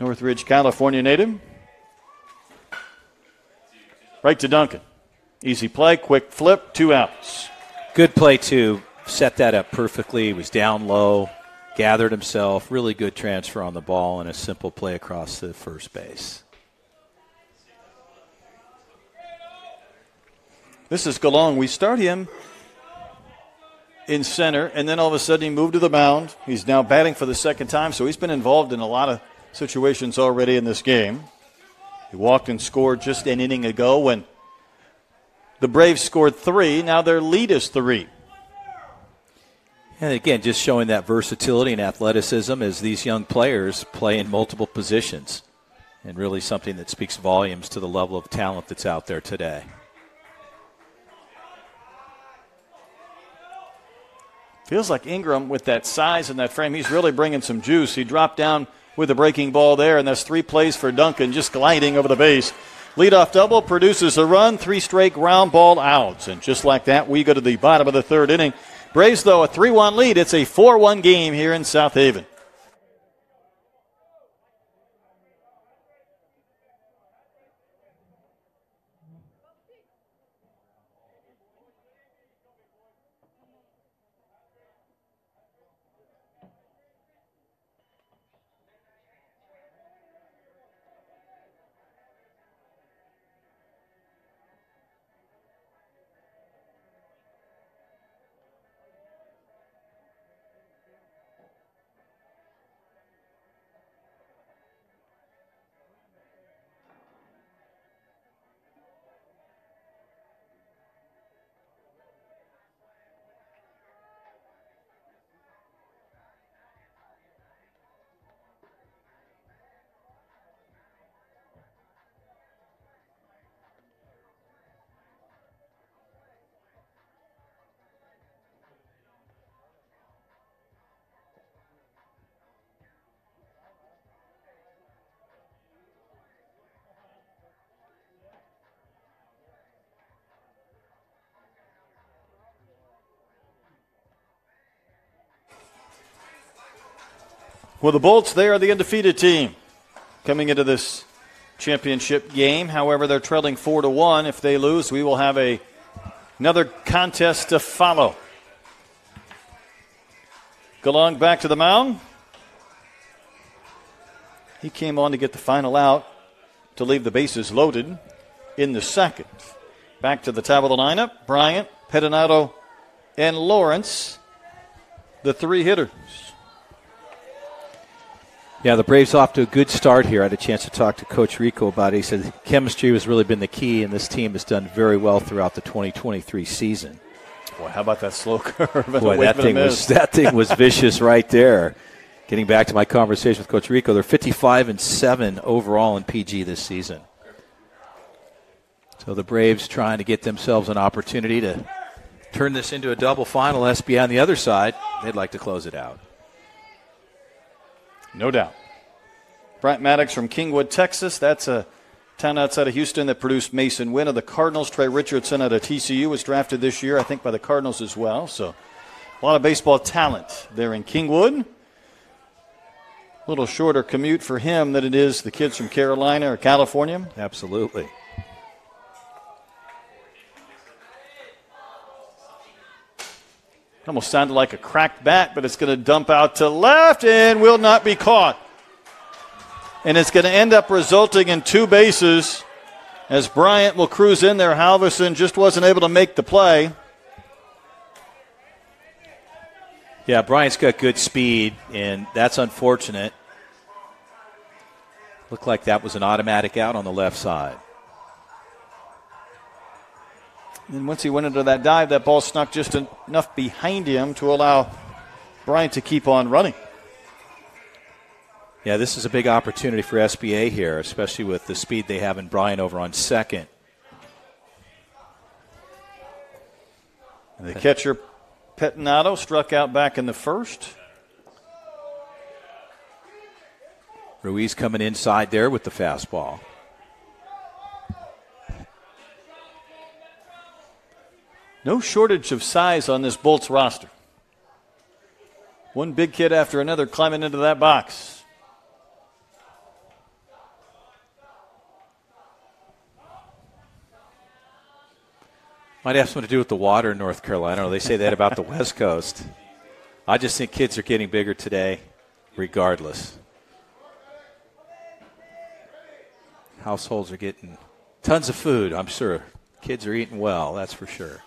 Northridge, California native. Right to Duncan. Easy play, quick flip, two outs. Good play, too. Set that up perfectly. He was down low, gathered himself. Really good transfer on the ball and a simple play across the first base. This is Galong. We start him in center, and then all of a sudden he moved to the mound. He's now batting for the second time, so he's been involved in a lot of situations already in this game. He walked and scored just an inning ago when the Braves scored three. Now their lead is three. And again, just showing that versatility and athleticism as these young players play in multiple positions. And really something that speaks volumes to the level of talent that's out there today. Feels like Ingram, with that size and that frame, he's really bringing some juice. He dropped down with a breaking ball there, and that's three plays for Duncan, just gliding over the base. Leadoff double produces a run, three straight ground ball outs. And just like that, we go to the bottom of the third inning. Braves, though, a 3 1 lead. It's a 4 1 game here in Southaven. Well, the Bolts, they are the undefeated team coming into this championship game. However, they're trailing 4 to 1. If they lose, we will have a another contest to follow. Galong back to the mound. He came on to get the final out to leave the bases loaded in the second. Back to the top of the lineup Bryant, Pettinato, and Lawrence, the three hitters. Yeah, the Braves off to a good start here. I had a chance to talk to Coach Rico about it. He said chemistry has really been the key, and this team has done very well throughout the 2023 season. Boy, how about that slow (laughs) curve? Boy, that thing was that thing was vicious right there. Getting back to my conversation with Coach Rico, they're 55 and seven overall in PG this season. So the Braves trying to get themselves an opportunity to turn this into a double final. SB on the other side, they'd like to close it out. No doubt. Bryant Maddox from Kingwood, Texas. That's a town outside of Houston that produced Masyn Winn of the Cardinals. Trey Richardson out of TCU was drafted this year, I think, by the Cardinals as well. So a lot of baseball talent there in Kingwood. A little shorter commute for him than it is the kids from Carolina or California. Absolutely. Almost sounded like a cracked bat, but it's going to dump out to left and will not be caught. And it's going to end up resulting in two bases as Bryant will cruise in there. Halverson just wasn't able to make the play. Yeah, Bryant's got good speed, and that's unfortunate. Looked like that was an automatic out on the left side. And once he went into that dive, that ball snuck just enough behind him to allow Bryant to keep on running. Yeah, this is a big opportunity for SBA here, especially with the speed they have in Bryant over on second. And the catcher, Pettinato, struck out back in the first. Ruiz coming inside there with the fastball. No shortage of size on this Bolts roster. One big kid after another climbing into that box. Might have something to do with the water in North Carolina. They say that about the (laughs) West Coast. I just think kids are getting bigger today, regardless. Households are getting tons of food, I'm sure. Kids are eating well, that's for sure.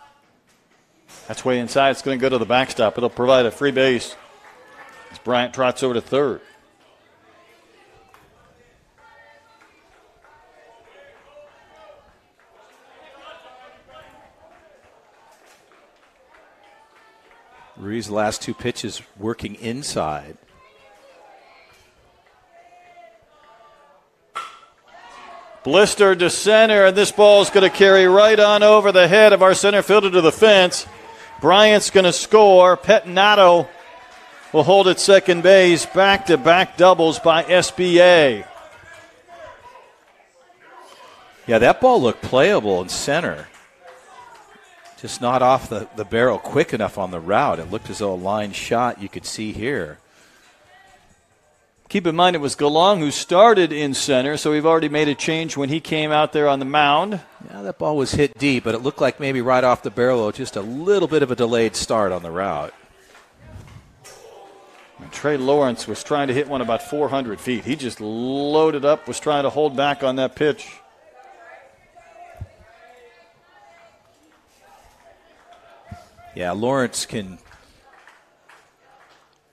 That's way inside. It's going to go to the backstop. It'll provide a free base as Bryant trots over to third. Ruiz, last two pitches working inside. Blister to center, and this ball is going to carry right on over the head of our center fielder to the fence. Bryant's going to score. Pettinato will hold at second base. Back to back doubles by SBA. Yeah, that ball looked playable in center. Just not off the, the barrel quick enough on the route. It looked as though a line shot you could see here. Keep in mind it was Galong who started in center, so we've already made a change when he came out there on the mound. Yeah, that ball was hit deep, but it looked like maybe right off the barrel, just a little bit of a delayed start on the route. And Trey Lawrence was trying to hit one about 400 feet. He just loaded up, was trying to hold back on that pitch. Yeah, Lawrence can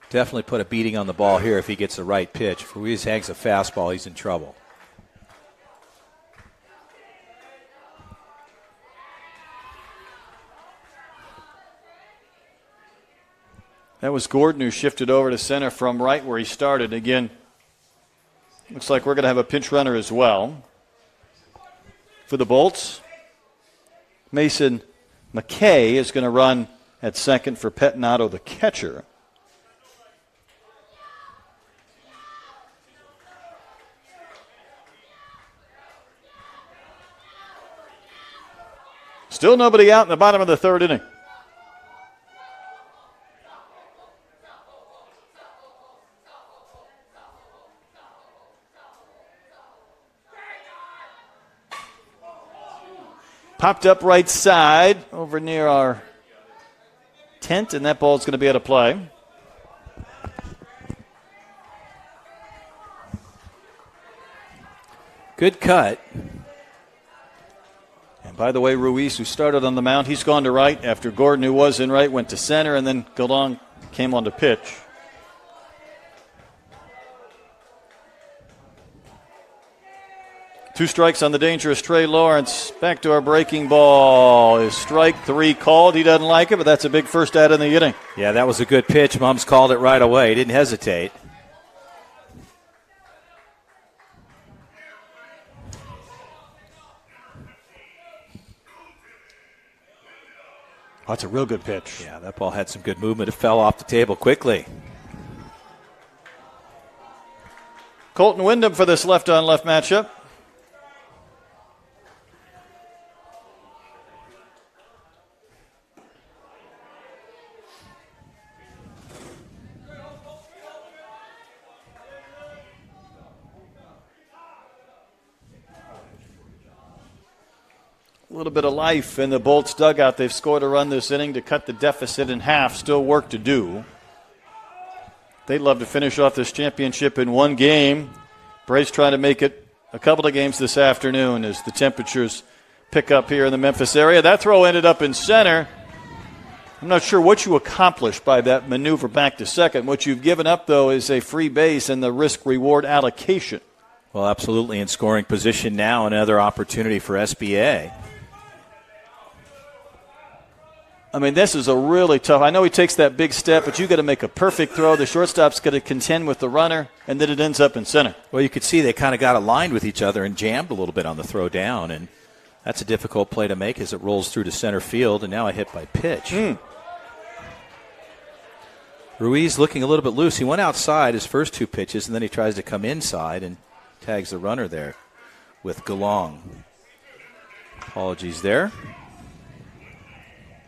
definitely put a beating on the ball here if he gets the right pitch. If Ruiz hangs a fastball, he's in trouble. That was Gordon who shifted over to center from right where he started. Again, looks like we're going to have a pinch runner as well. For the Bolts, Mason McKay is going to run at second for Pettinato, the catcher. Still nobody out in the bottom of the third inning. Popped up right side over near our tent, and that ball's going to be out of play. Good cut. By the way, Ruiz, who started on the mound, he's gone to right after Gordon, who was in right, went to center, and then Galong came on to pitch. Two strikes on the dangerous Trey Lawrence. Back to our breaking ball. Is strike three called? He doesn't like it, but that's a big first out in the inning. Yeah, that was a good pitch. Mums called it right away. He didn't hesitate. Oh, that's a real good pitch. Yeah, that ball had some good movement. It fell off the table quickly. Colton Windham for this left on left matchup. A little bit of life in the Bolts dugout. They've scored a run this inning to cut the deficit in half. Still work to do. They'd love to finish off this championship in one game. Braves trying to make it a couple of games this afternoon as the temperatures pick up here in the Memphis area. That throw ended up in center. I'm not sure what you accomplished by that maneuver back to second. What you've given up, though, is a free base and the risk reward allocation. Well, absolutely in scoring position now, another opportunity for SBA. I mean, this is a really tough. I know he takes that big step, but you got to make a perfect throw. The shortstop's got to contend with the runner, and then it ends up in center. Well, you could see they kind of got aligned with each other and jammed a little bit on the throw down, and that's a difficult play to make as it rolls through to center field, and now a hit by pitch. Mm. Ruiz looking a little bit loose. He went outside his first two pitches, and then he tries to come inside and tags the runner there with Galong. Apologies there.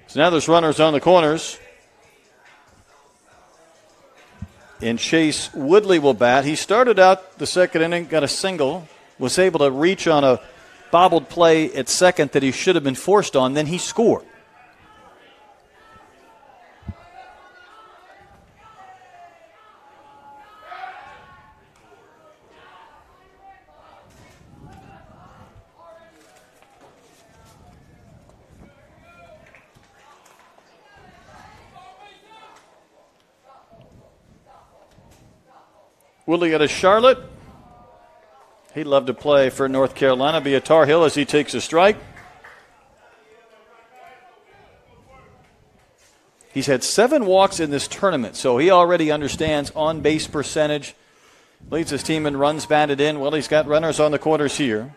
So now there's runners on the corners. And Chase Woodley will bat. He started out the second inning, got a single, was able to reach on a bobbled play at second that he should have been forced on, then he scored. Woodley out of Charlotte. He'd love to play for North Carolina, be a Tar Heel as he takes a strike. He's had seven walks in this tournament, so he already understands on base percentage. Leads his team in runs batted in. Well, he's got runners on the corners here.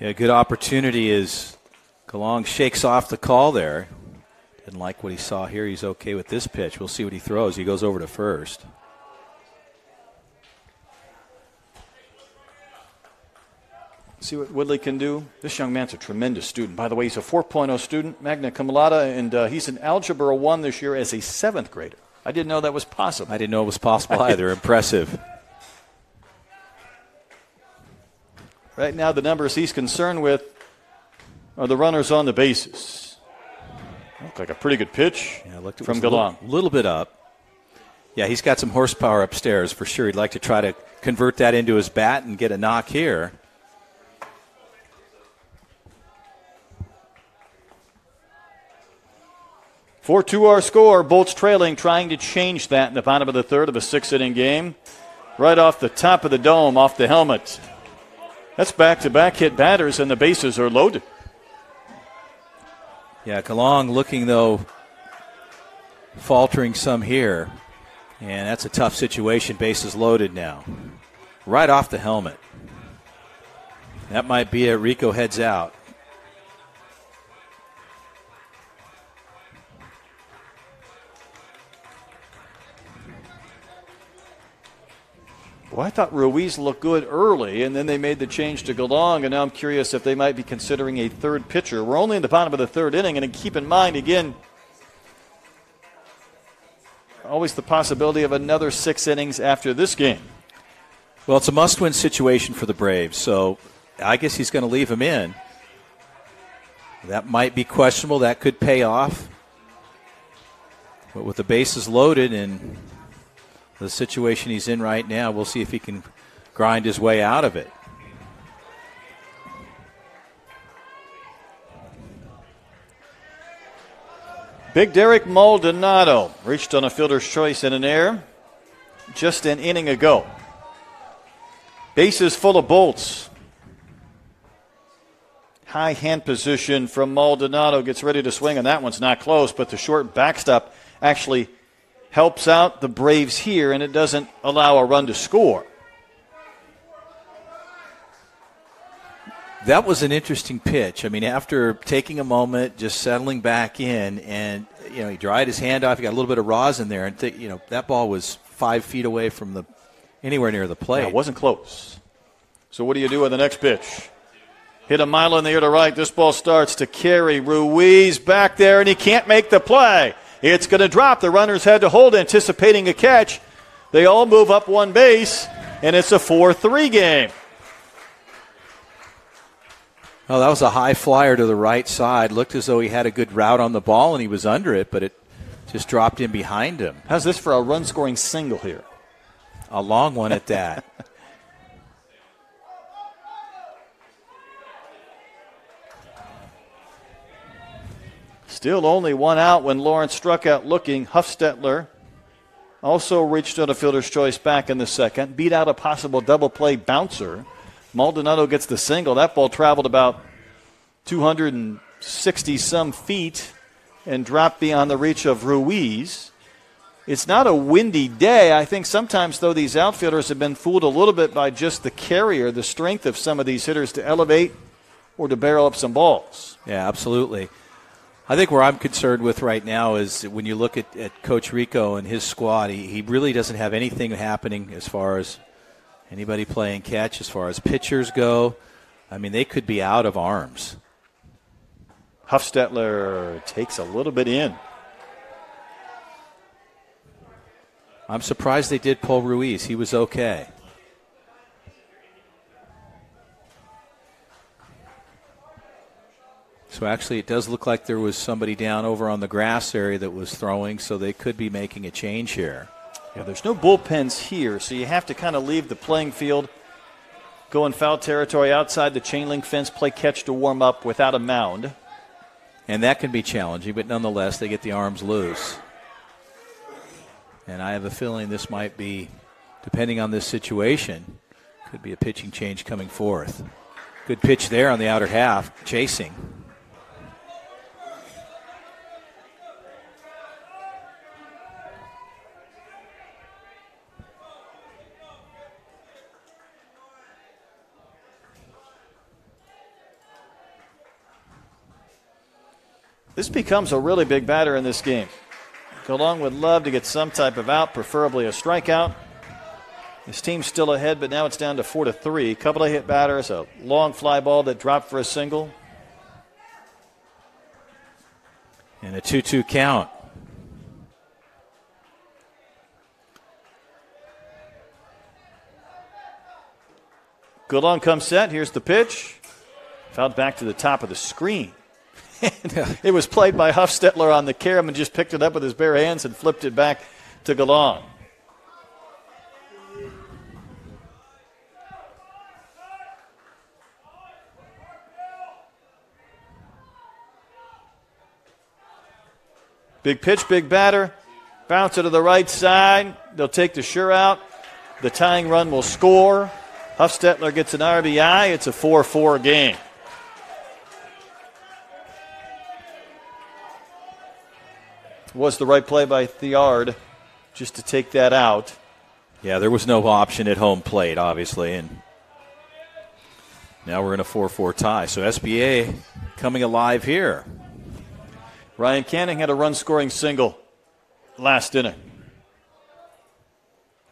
Yeah, good opportunity as Galong shakes off the call there. Didn't like what he saw here. He's okay with this pitch. We'll see what he throws. He goes over to first. See what Woodley can do. This young man's a tremendous student. By the way, he's a 4.0 student, magna cum laude, and uh, he's in Algebra 1 this year as a seventh grader. I didn't know that was possible. I didn't know it was possible (laughs) either. Impressive. Right now, the numbers he's concerned with are the runners on the bases. Looked like a pretty good pitch yeah, looked from Galong. A little, little bit up. Yeah, he's got some horsepower upstairs for sure. He'd like to try to convert that into his bat and get a knock here. Four two our score. Bolts trailing, trying to change that in the bottom of the third of a six inning game. Right off the top of the dome, off the helmet. That's back to back hit batters, and the bases are loaded. Yeah, Galong looking though faltering some here. And that's a tough situation. Bases loaded now. Right off the helmet. That might be it. Rico heads out. Well, I thought Ruiz looked good early, and then they made the change to Galong, and now I'm curious if they might be considering a third pitcher. We're only in the bottom of the third inning, and keep in mind, again, always the possibility of another six innings after this game. Well, it's a must win situation for the Braves, so I guess he's going to leave him in. That might be questionable. That could pay off. But with the bases loaded and the situation he's in right now, we'll see if he can grind his way out of it. Big Derek Maldonado reached on a fielder's choice in an air just an inning ago. Bases full of bolts. High hand position from Maldonado gets ready to swing, and that one's not close, but the short backstop actually helps out the Braves here, and it doesn't allow a run to score. That was an interesting pitch. I mean, after taking a moment, just settling back in, and you know, he dried his hand off. He got a little bit of rosin there, and th- you know, that ball was five feet away from the anywhere near the plate. Yeah, it wasn't close. So what do you do with the next pitch? Hit a mile in the air to right. This ball starts to carry Ruiz back there, and he can't make the play. It's going to drop. The runners had to hold, anticipating a catch. They all move up one base, and it's a 4 3 game. Oh, that was a high flyer to the right side. Looked as though he had a good route on the ball and he was under it, but it just dropped in behind him. How's this for a run scoring single here? A long one at that. (laughs) Still only one out when Lawrence struck out looking. Huffstetler also reached on a fielder's choice back in the second, beat out a possible double play bouncer. Maldonado gets the single. That ball traveled about 260 some feet and dropped beyond the reach of Ruiz. It's not a windy day. I think sometimes, though, these outfielders have been fooled a little bit by just the carrier, the strength of some of these hitters to elevate or to barrel up some balls. Yeah, absolutely. I think where I'm concerned with right now is when you look at, at Coach Rico and his squad, he, he really doesn't have anything happening as far as Anybody playing catch as far as pitchers go? I mean, they could be out of arms. Huffstetler takes a little bit in. I'm surprised they did pull Ruiz. He was okay. So actually, it does look like there was somebody down over on the grass area that was throwing, so they could be making a change here. Yeah, there's no bullpens here, so you have to kind of leave the playing field, go in foul territory outside the chain link fence, play catch to warm up without a mound. And that can be challenging, but nonetheless, they get the arms loose. And I have a feeling this might be, depending on this situation, could be a pitching change coming forth. Good pitch there on the outer half, chasing. This becomes a really big batter in this game. Galong would love to get some type of out, preferably a strikeout. His team's still ahead, but now it's down to four to three. Couple of hit batters, a long fly ball that dropped for a single. And a 2 2 count. Galong comes set. Here's the pitch. Fouled back to the top of the screen (laughs) it was played by Huffstetler on the carom and just picked it up with his bare hands and flipped it back to Galong. Big pitch, big batter. Bounce it to the right side. They'll take the sure out. The tying run will score. Huffstetler gets an RBI. It's a 4 4 game. Was the right play by Theard just to take that out. Yeah, there was no option at home plate, obviously, and now we're in a 4 4 tie. So SBA coming alive here. Ryan Canning had a run scoring single last inning.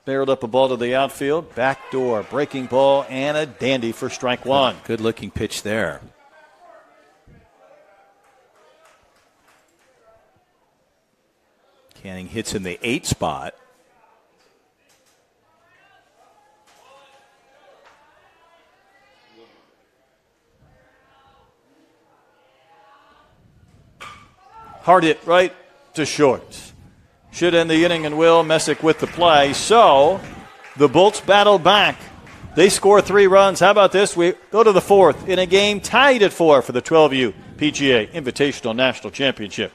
Barreled up a ball to the outfield, back door, breaking ball, and a dandy for strike one. Good looking pitch there. Canning hits in the eight spot. Hard hit right to short. Should end the inning and will. Messick with the play. So the Bolts battle back. They score three runs. How about this? We go to the fourth in a game tied at four for the 12U PGA Invitational National Championship.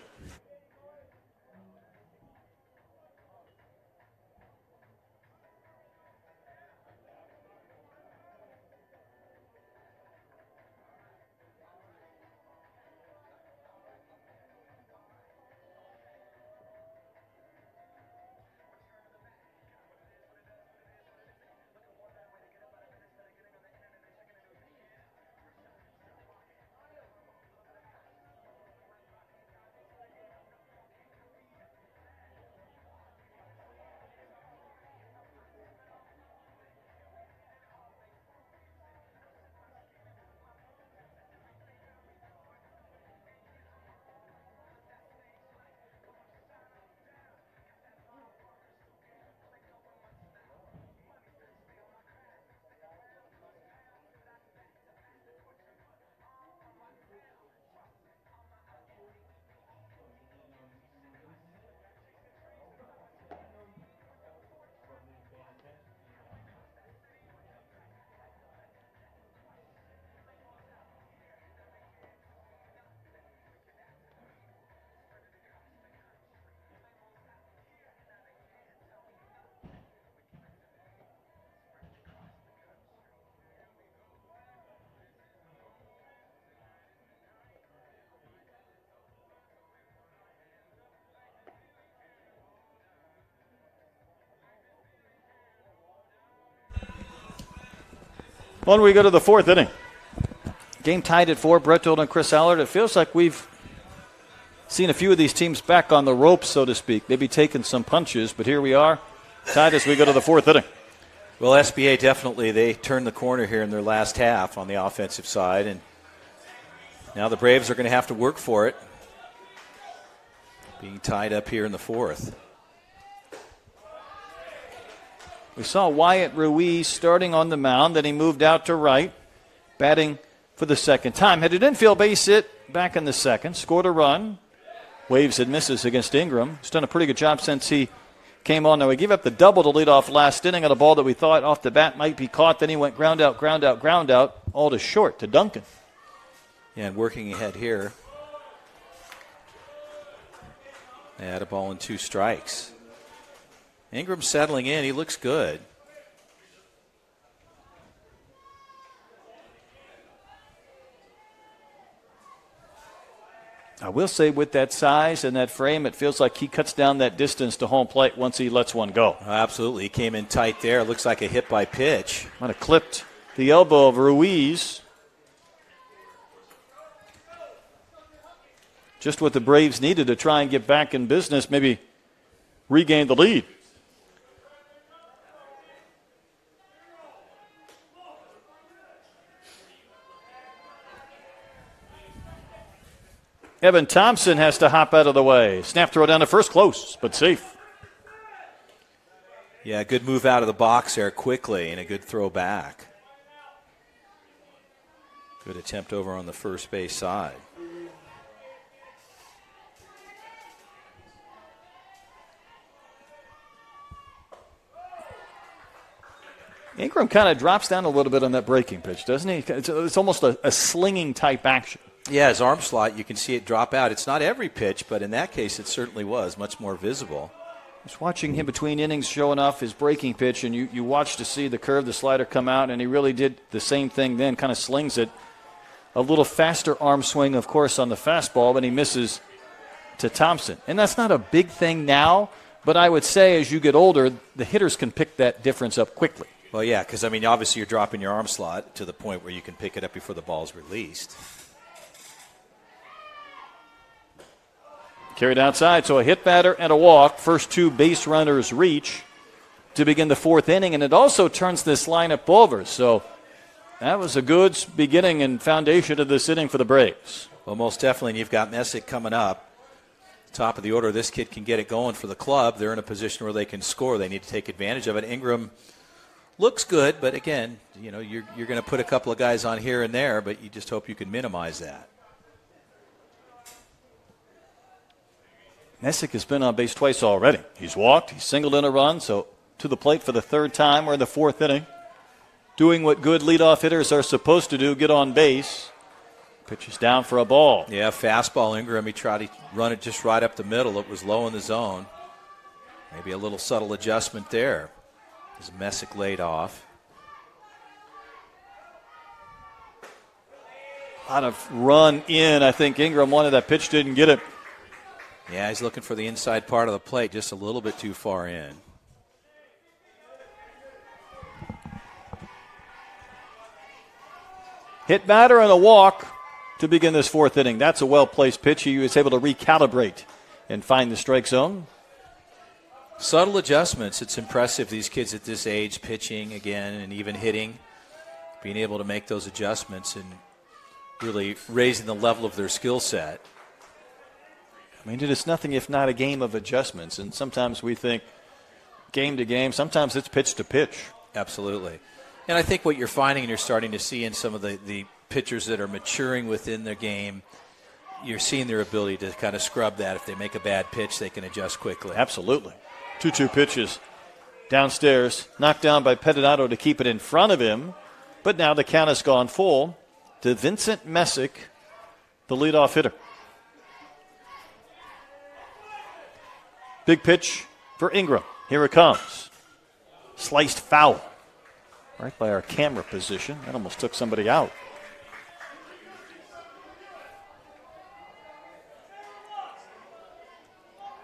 When we go to the fourth inning. Game tied at four. Brett and Chris Allard. It feels like we've seen a few of these teams back on the ropes, so to speak. Maybe taking some punches, but here we are, tied as we go to the fourth inning. Well, SBA definitely they turned the corner here in their last half on the offensive side, and now the Braves are going to have to work for it. Being tied up here in the fourth. We saw Wyatt Ruiz starting on the mound, then he moved out to right, batting for the second time. Had an infield base hit back in the second, scored a run. Waves and misses against Ingram. He's done a pretty good job since he came on. Now, he gave up the double to lead off last inning on a ball that we thought off the bat might be caught. Then he went ground out, ground out, ground out, all to short to Duncan. Yeah, and working ahead here. They had a ball and two strikes. Ingram settling in. He looks good. I will say, with that size and that frame, it feels like he cuts down that distance to home plate once he lets one go. Absolutely. He came in tight there. Looks like a hit by pitch. Might have clipped the elbow of Ruiz. Just what the Braves needed to try and get back in business, maybe regain the lead. Evan Thompson has to hop out of the way. Snap throw down to first, close, but safe. Yeah, good move out of the box there quickly and a good throw back. Good attempt over on the first base side. Ingram kind of drops down a little bit on that breaking pitch, doesn't he? It's, it's almost a, a slinging type action. Yeah, his arm slot, you can see it drop out. It's not every pitch, but in that case, it certainly was much more visible. Just watching him between innings showing off his breaking pitch, and you, you watch to see the curve, the slider come out, and he really did the same thing then, kind of slings it. A little faster arm swing, of course, on the fastball, but he misses to Thompson. And that's not a big thing now, but I would say as you get older, the hitters can pick that difference up quickly. Well, yeah, because, I mean, obviously you're dropping your arm slot to the point where you can pick it up before the ball's released. Carried outside, so a hit batter and a walk. First two base runners reach to begin the fourth inning, and it also turns this lineup over. So that was a good beginning and foundation of this inning for the Braves. Well, most definitely, you've got Messick coming up. Top of the order, this kid can get it going for the club. They're in a position where they can score. They need to take advantage of it. Ingram looks good, but again, you know, you're, you're going to put a couple of guys on here and there, but you just hope you can minimize that. Messick has been on base twice already. He's walked, he's singled in a run, so to the plate for the third time. We're in the fourth inning. Doing what good leadoff hitters are supposed to do get on base. Pitches down for a ball. Yeah, fastball Ingram. He tried to run it just right up the middle. It was low in the zone. Maybe a little subtle adjustment there. As Messick laid off. A lot of run in. I think Ingram wanted that pitch, didn't get it. Yeah, he's looking for the inside part of the plate, just a little bit too far in. Hit batter and a walk to begin this fourth inning. That's a well placed pitch. He was able to recalibrate and find the strike zone. Subtle adjustments. It's impressive these kids at this age pitching again and even hitting, being able to make those adjustments and really raising the level of their skill set. I mean, it's nothing if not a game of adjustments. And sometimes we think game to game, sometimes it's pitch to pitch. Absolutely. And I think what you're finding and you're starting to see in some of the, the pitchers that are maturing within their game, you're seeing their ability to kind of scrub that. If they make a bad pitch, they can adjust quickly. Absolutely. 2 2 pitches downstairs, knocked down by Pettinato to keep it in front of him. But now the count has gone full to Vincent Messick, the leadoff hitter. Big pitch for Ingram. Here it comes. Sliced foul. Right by our camera position. That almost took somebody out.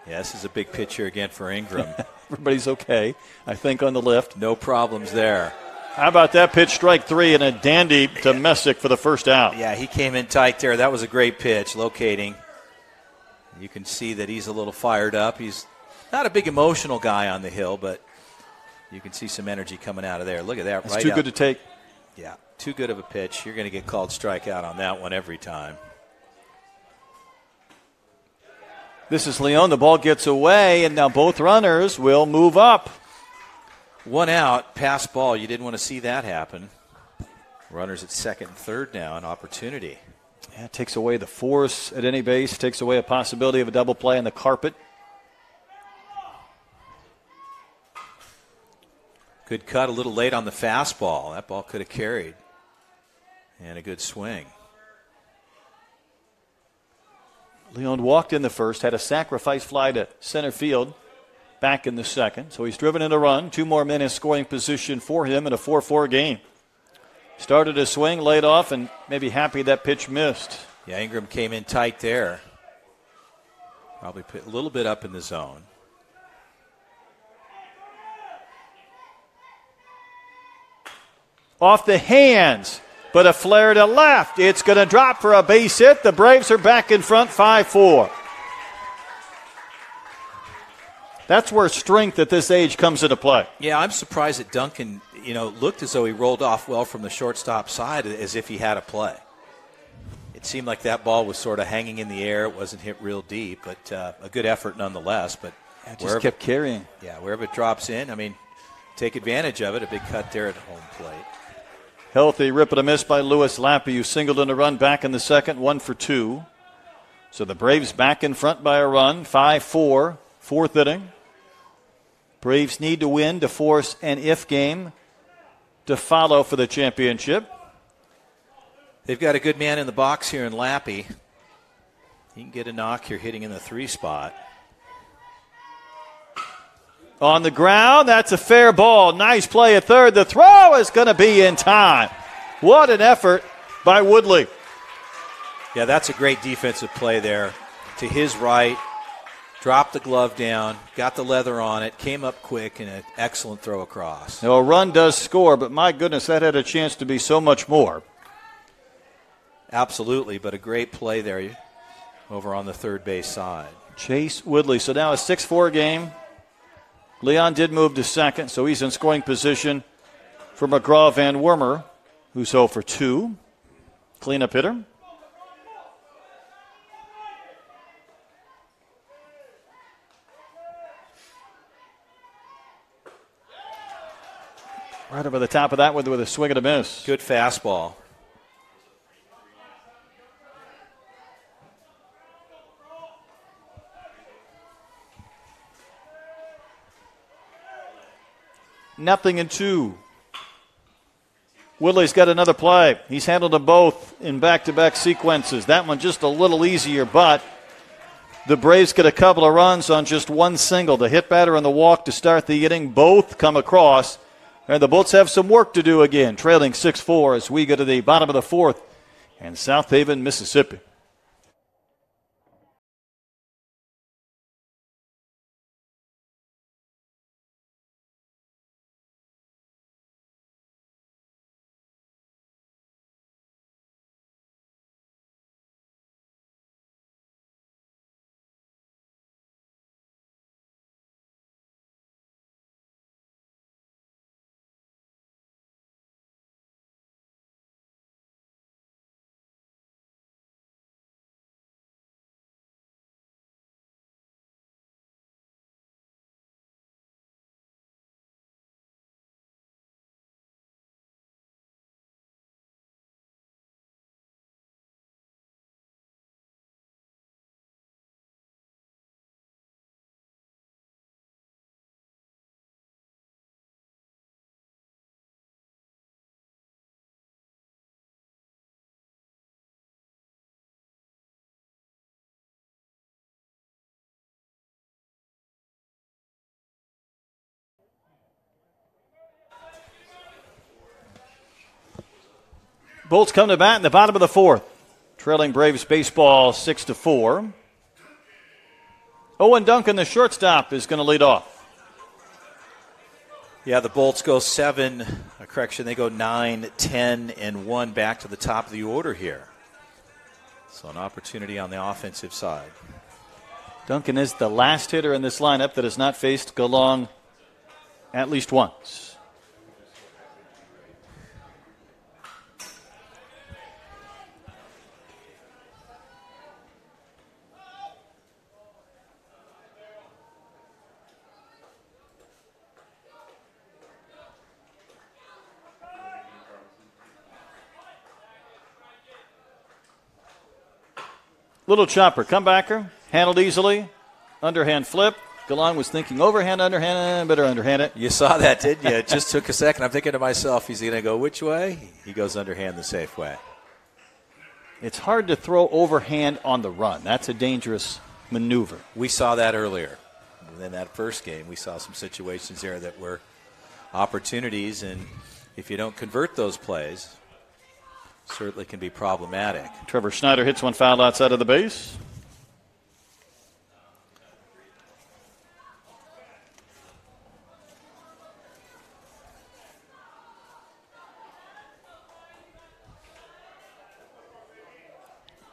Yeah, this is a big pitch here again for Ingram. (laughs) Everybody's okay, I think, on the lift. No problems there. How about that pitch, strike three, and a dandy to Messick for the first out? Yeah, he came in tight there. That was a great pitch, locating. You can see that he's a little fired up. He's not a big emotional guy on the hill, but you can see some energy coming out of there. Look at that. That's right too out. good to take. Yeah, too good of a pitch. You're going to get called strikeout on that one every time. This is Leon. The ball gets away, and now both runners will move up. One out, pass ball. You didn't want to see that happen. Runners at second and third now, an opportunity. Yeah, it takes away the force at any base, takes away a possibility of a double play on the carpet. Good cut, a little late on the fastball. That ball could have carried. And a good swing. Leon walked in the first, had a sacrifice fly to center field back in the second. So he's driven in a run. Two more men in scoring position for him in a 4 4 game. Started a swing, laid off, and maybe happy that pitch missed. Yeah, Ingram came in tight there. Probably put a little bit up in the zone. Off the hands, but a flare to left. It's going to drop for a base hit. The Braves are back in front 5 4. That's where strength at this age comes into play. Yeah, I'm surprised that Duncan, you know, looked as though he rolled off well from the shortstop side as if he had a play. It seemed like that ball was sort of hanging in the air. It wasn't hit real deep, but uh, a good effort nonetheless. But it just kept carrying. Yeah, wherever it drops in, I mean, take advantage of it. A big cut there at home plate. Healthy rip and a miss by Lewis Lappy, who singled in a run back in the second, one for two. So the Braves back in front by a run, 5 4, fourth inning. Braves need to win to force an if game to follow for the championship. They've got a good man in the box here in Lappy. He can get a knock here hitting in the three spot. On the ground, that's a fair ball. Nice play at third. The throw is going to be in time. What an effort by Woodley. Yeah, that's a great defensive play there. To his right, dropped the glove down, got the leather on it, came up quick, and an excellent throw across. Now, a run does score, but my goodness, that had a chance to be so much more. Absolutely, but a great play there over on the third base side. Chase Woodley. So now a 6 4 game. Leon did move to second, so he's in scoring position for McGraw Van Wormer, who's 0 for 2. Cleanup hitter. Right over the top of that with, with a swing and a miss. Good fastball. Nothing and two. Woodley's got another play. He's handled them both in back to back sequences. That one just a little easier, but the Braves get a couple of runs on just one single. The hit batter and the walk to start the inning both come across. And the Bolts have some work to do again, trailing 6 4 as we go to the bottom of the fourth in Southaven, Mississippi. Bolts come to bat in the bottom of the fourth, trailing Braves baseball six to four. Owen Duncan, the shortstop, is going to lead off. Yeah, the Bolts go seven, a correction, they go nine, ten, and one back to the top of the order here. So an opportunity on the offensive side. Duncan is the last hitter in this lineup that has not faced Galong at least once. Little chopper, comebacker, handled easily, underhand flip. Galong was thinking overhand, underhand, eh, better underhand it. You saw that, didn't you? It just took a second. I'm thinking to myself, he's going to go which way? He goes underhand the safe way. It's hard to throw overhand on the run. That's a dangerous maneuver. We saw that earlier. In that first game, we saw some situations there that were opportunities, and if you don't convert those plays, certainly can be problematic. Trevor Schneider hits one foul outside of the base.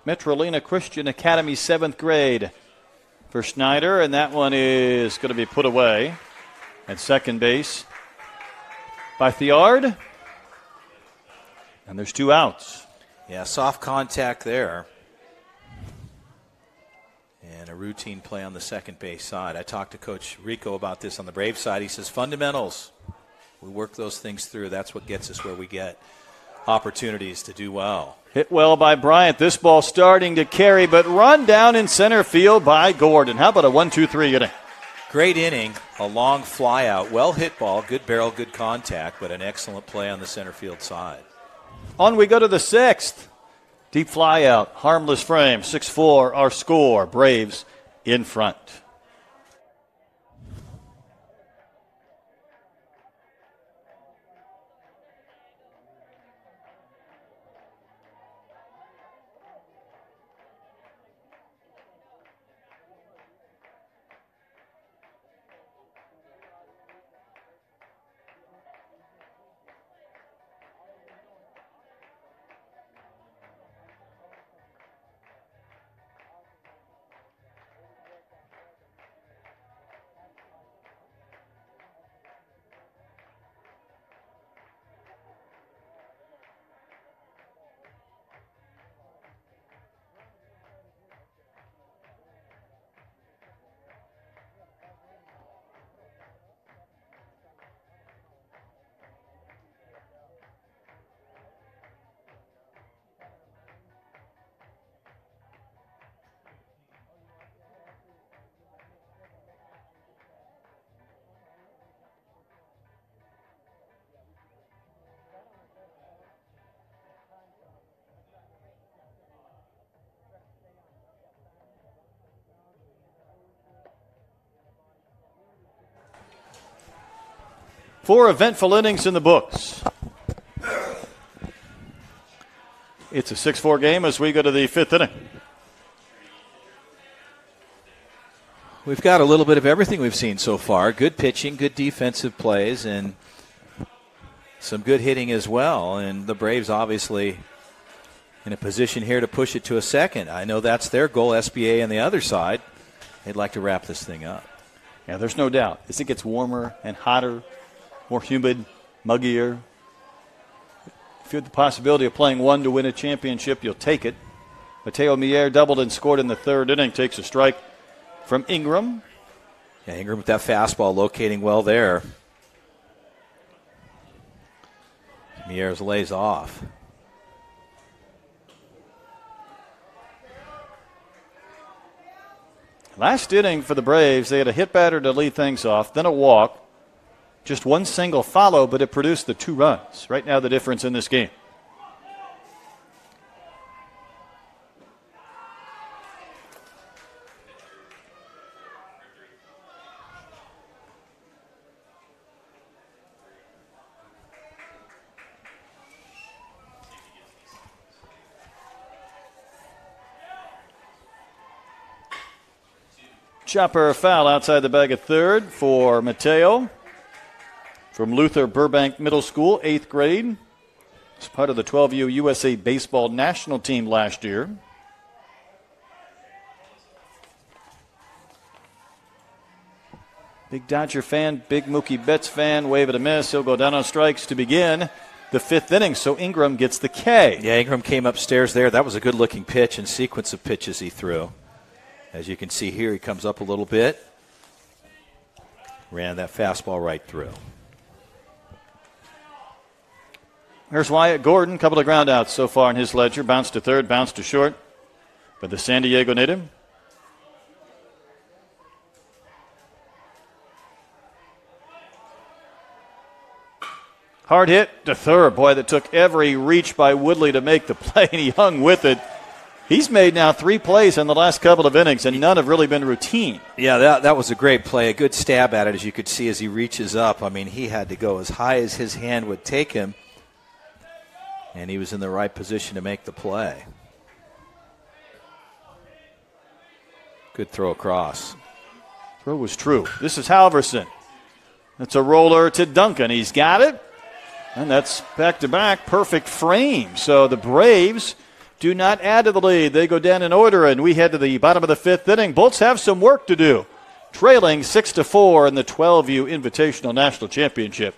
Metrolina Christian Academy, seventh grade for Schneider, and that one is going to be put away at second base by Theard. And there's two outs. Yeah, soft contact there. And a routine play on the second base side. I talked to Coach Rico about this on the Brave side. He says fundamentals. We work those things through. That's what gets us where we get opportunities to do well. Hit well by Bryant. This ball starting to carry, but run down in center field by Gordon. How about a one, two, three inning? Great inning, a long fly out, well hit ball, good barrel, good contact, but an excellent play on the center field side. On we go to the sixth. Deep fly out, harmless frame, 6 4, our score. Braves in front. Four eventful innings in the books. It's a 6 4 game as we go to the fifth inning. We've got a little bit of everything we've seen so far good pitching, good defensive plays, and some good hitting as well. And the Braves obviously in a position here to push it to a second. I know that's their goal, SBA on the other side. They'd like to wrap this thing up. Yeah, there's no doubt. As it gets warmer and hotter, more humid, muggier, if you had the possibility of playing one to win a championship, you'll take it. Mateo Mier doubled and scored in the third inning, takes a strike from Ingram. Yeah, Ingram with that fastball locating well there. Miers lays off. Last inning for the Braves, they had a hit batter to lead things off, then a walk, just one single follow, but it produced the two runs. Right now, the difference in this game. Chopper foul outside the bag at third for Mateo from Luther Burbank Middle School, eighth grade. It's part of the 12U USA Baseball National Team last year. Big Dodger fan, big Mookie Betts fan, wave at a miss. He'll go down on strikes to begin the fifth inning, so Ingram gets the K. Yeah, Ingram came upstairs there. That was a good looking pitch and sequence of pitches he threw. As you can see here, he comes up a little bit. Ran that fastball right through. Here's Wyatt Gordon, couple of groundouts so far in his ledger. Bounce to third, bounce to short. But the San Diego native. Hard hit to third. Boy, that took every reach by Woodley to make the (laughs) play, and he hung with it. He's made now three plays in the last couple of innings, and none have really been routine. Yeah, that, that was a great play. A good stab at it, as you could see as he reaches up. I mean, he had to go as high as his hand would take him, and he was in the right position to make the play. Good throw across. Throw was true. This is Halverson. It's a roller to Duncan. He's got it. And that's back to back. Perfect frame. So the Braves do not add to the lead. They go down in order, and we head to the bottom of the fifth inning. Bolts have some work to do, trailing six to four in the 12U Invitational National Championship.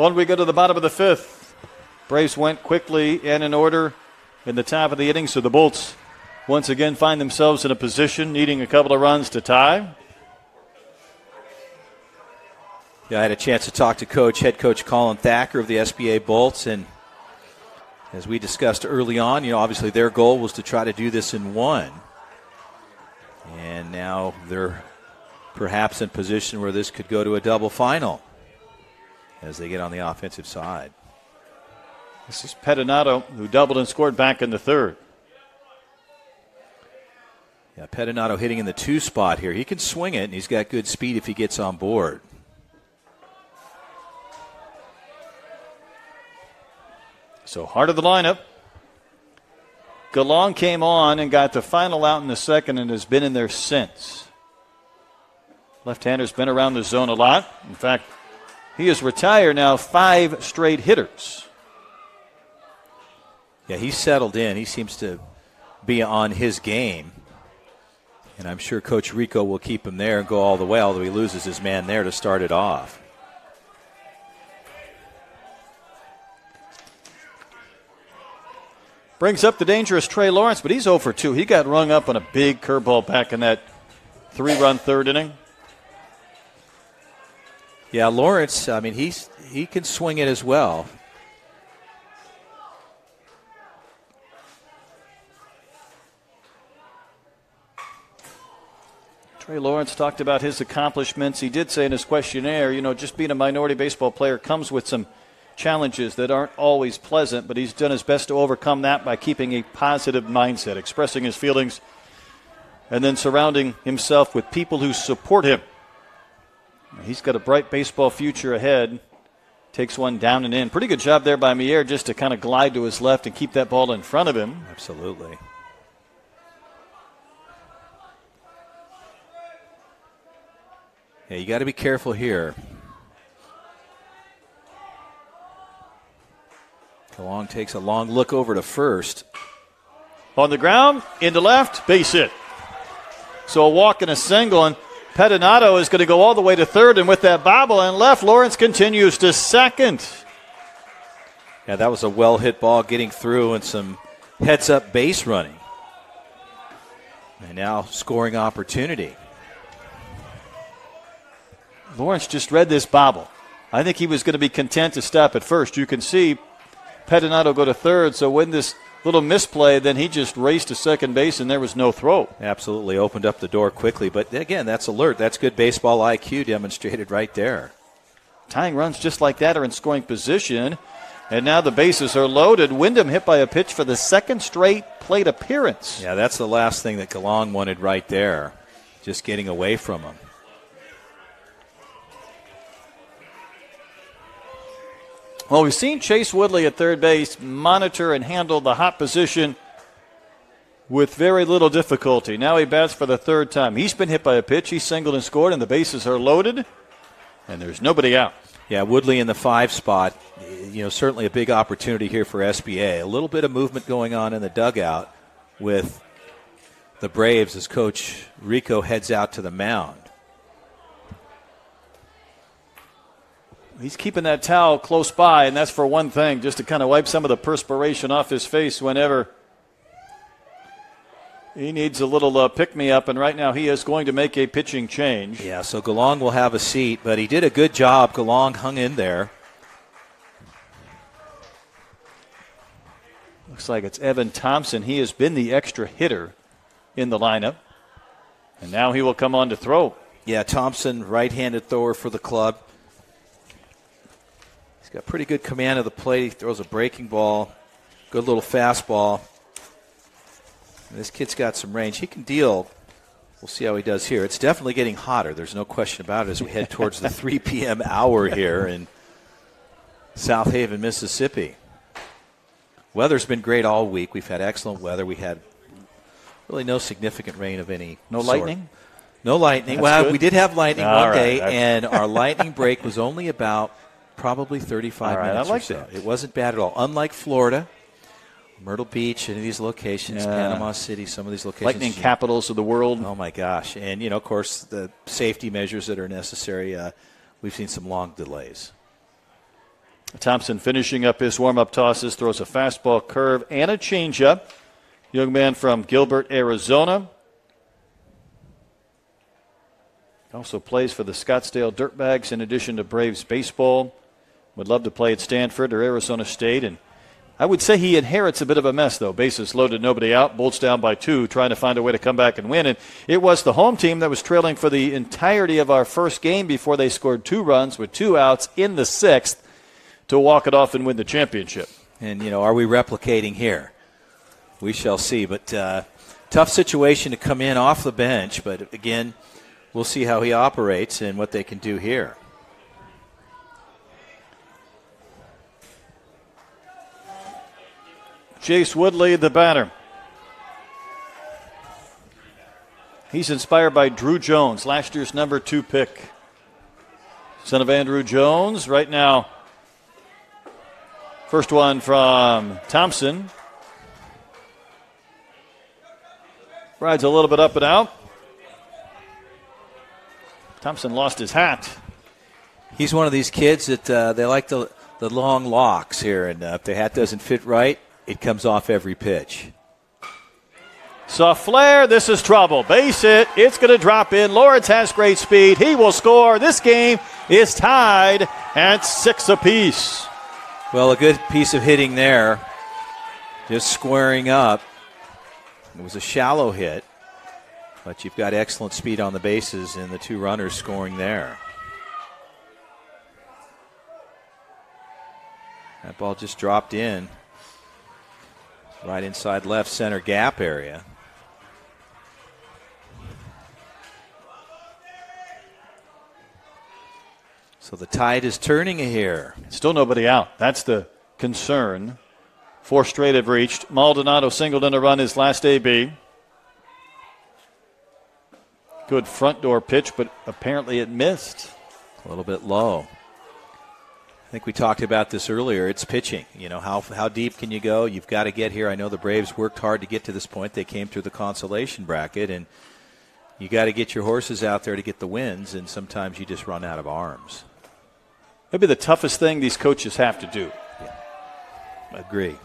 Well, we go to the bottom of the fifth. Braves went quickly and in order in the top of the inning, so the Bolts once again find themselves in a position needing a couple of runs to tie. Yeah, I had a chance to talk to coach, head coach Colin Thacker of the SBA Bolts, and as we discussed early on, you know, obviously their goal was to try to do this in one. And now they're perhaps in position where this could go to a double final as they get on the offensive side. This is Pettinato, who doubled and scored back in the third. Yeah, Pettinato hitting in the two spot here. He can swing it, and he's got good speed if he gets on board. So heart of the lineup. Galong came on and got the final out in the second and has been in there since. Left-hander's been around the zone a lot. In fact, he has retired now five straight hitters. Yeah, he's settled in. He seems to be on his game. And I'm sure Coach Rico will keep him there and go all the way, although he loses his man there to start it off. Brings up the dangerous Trey Lawrence, but he's oh over 2. He got rung up on a big curveball back in that three run third inning. Yeah, Lawrence, I mean, he's he can swing it as well. Trey Lawrence talked about his accomplishments. He did say in his questionnaire, you know, just being a minority baseball player comes with some challenges that aren't always pleasant, but he's done his best to overcome that by keeping a positive mindset, expressing his feelings, and then surrounding himself with people who support him. He's got a bright baseball future ahead. Takes one down and in. Pretty good job there by Mier just to kind of glide to his left and keep that ball in front of him. Absolutely. Yeah, you got to be careful here. Galong takes a long look over to first. On the ground, into left, base hit. So a walk and a single, and Pettinato is going to go all the way to third, and with that bobble and left, Lawrence continues to second. Yeah, that was a well hit ball getting through and some heads up base running. And now scoring opportunity. Lawrence just read this bobble. I think he was going to be content to stop at first. You can see Pettinato go to third, so when this little misplay, then he just raced to second base and there was no throw. Absolutely opened up the door quickly. But again, that's alert. That's good baseball IQ demonstrated right there. Tying runs just like that are in scoring position. And now the bases are loaded. Wyndham hit by a pitch for the second straight plate appearance. Yeah, that's the last thing that Galong wanted right there. Just getting away from him. Well, we've seen Chase Woodley at third base monitor and handle the hot position with very little difficulty. Now he bats for the third time. He's been hit by a pitch. He's singled and scored, and the bases are loaded, and there's nobody out. Yeah, Woodley in the five spot. You know, certainly a big opportunity here for SBA. A little bit of movement going on in the dugout with the Braves as Coach Rico heads out to the mound. He's keeping that towel close by, and that's for one thing, just to kind of wipe some of the perspiration off his face whenever he needs a little uh, pick me up. And right now, he is going to make a pitching change. Yeah, so Galong will have a seat, but he did a good job. Galong hung in there. Looks like it's Evan Thompson. He has been the extra hitter in the lineup. And now he will come on to throw. Yeah, Thompson, right handed thrower for the club. He's got pretty good command of the plate. He throws a breaking ball, good little fastball. And this kid's got some range. He can deal. We'll see how he does here. It's definitely getting hotter. There's no question about it as we head towards the (laughs) 3 p.m. hour here in Southaven, Mississippi. Weather's been great all week. We've had excellent weather. We had really no significant rain of any. No sort. lightning. No lightning. That's well, good. we did have lightning All one right. day, That's- and our (laughs) lightning break was only about probably 35 All right, I minutes like or so. that. It wasn't bad at all. Unlike Florida, Myrtle Beach, any of these locations, Yeah. Panama City, some of these locations. Lightning capitals of the world. Oh my gosh! And you know, of course, the safety measures that are necessary. Uh, we've seen some long delays. Thompson finishing up his warm up tosses, throws a fastball curve and a changeup. Young man from Gilbert, Arizona. Also plays for the Scottsdale Dirtbags in addition to Braves baseball. Would love to play at Stanford or Arizona State. And I would say he inherits a bit of a mess, though. Bases loaded, nobody out. Bolts down by two, trying to find a way to come back and win. And it was the home team that was trailing for the entirety of our first game before they scored two runs with two outs in the sixth to walk it off and win the championship. And you know, are we replicating here? We shall see. But uh, tough situation to come in off the bench, but again, we'll see how he operates and what they can do here. Jace Woodley, the batter. He's inspired by Druw Jones, last year's number two pick. Son of Andruw Jones, right now. First one from Thompson. Rides a little bit up and out. Thompson lost his hat. He's one of these kids that uh, they like the, the long locks here, and uh, if the hat doesn't fit right, it comes off every pitch. Soft flare. This is trouble. Base it. It's going to drop in. Lawrence has great speed. He will score. This game is tied at six apiece. Well, a good piece of hitting there. Just squaring up. It was a shallow hit, but you've got excellent speed on the bases and the two runners scoring there. That ball just dropped in right inside left center gap area. So the tide is turning here. Still nobody out. That's the concern. Four straight have reached. Maldonado singled in a run his last AB. Good front door pitch, but apparently it missed. A little bit low. I think we talked about this earlier. It's pitching. You know, how, how deep can you go? You've got to get here. I know the Braves worked hard to get to this point. They came through the consolation bracket, and you got to get your horses out there to get the wins, and sometimes you just run out of arms. Maybe the toughest thing these coaches have to do. Yeah. Agree.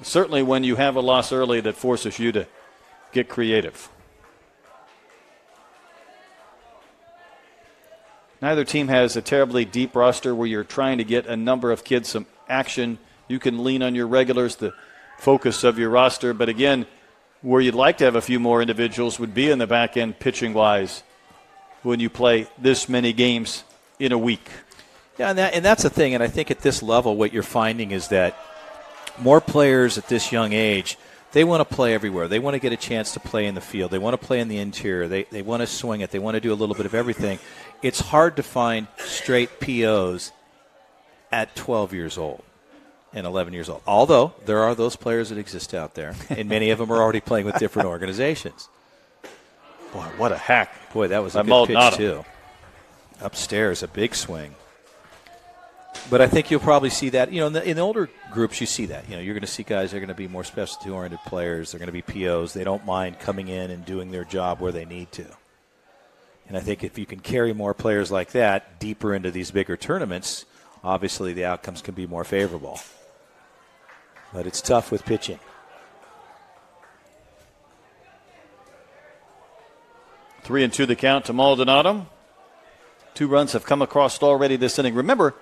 Certainly when you have a loss early that forces you to get creative. Neither team has a terribly deep roster where you're trying to get a number of kids some action. You can lean on your regulars, the focus of your roster. But again, where you'd like to have a few more individuals would be in the back end pitching wise when you play this many games in a week. Yeah, and, that, and that's the thing. And I think at this level, what you're finding is that more players at this young age, they want to play everywhere. They want to get a chance to play in the field. They want to play in the interior. They, they want to swing it. They want to do a little bit of everything. It's hard to find straight POs at 12 years old and 11 years old. Although there are those players that exist out there, and many of them are already playing with different (laughs) organizations. Boy, what a hack! Boy, that was a good pitch too. Upstairs, a big swing. But I think you'll probably see that. You know, in the, in the older groups, you see that. You know, you're going to see guys. They're going to be more specialty oriented players. They're going to be POs. They don't mind coming in and doing their job where they need to. And I think if you can carry more players like that deeper into these bigger tournaments, obviously the outcomes can be more favorable. But it's tough with pitching. Three and two the count to Maldonado. Two runs have come across already this inning. Remember,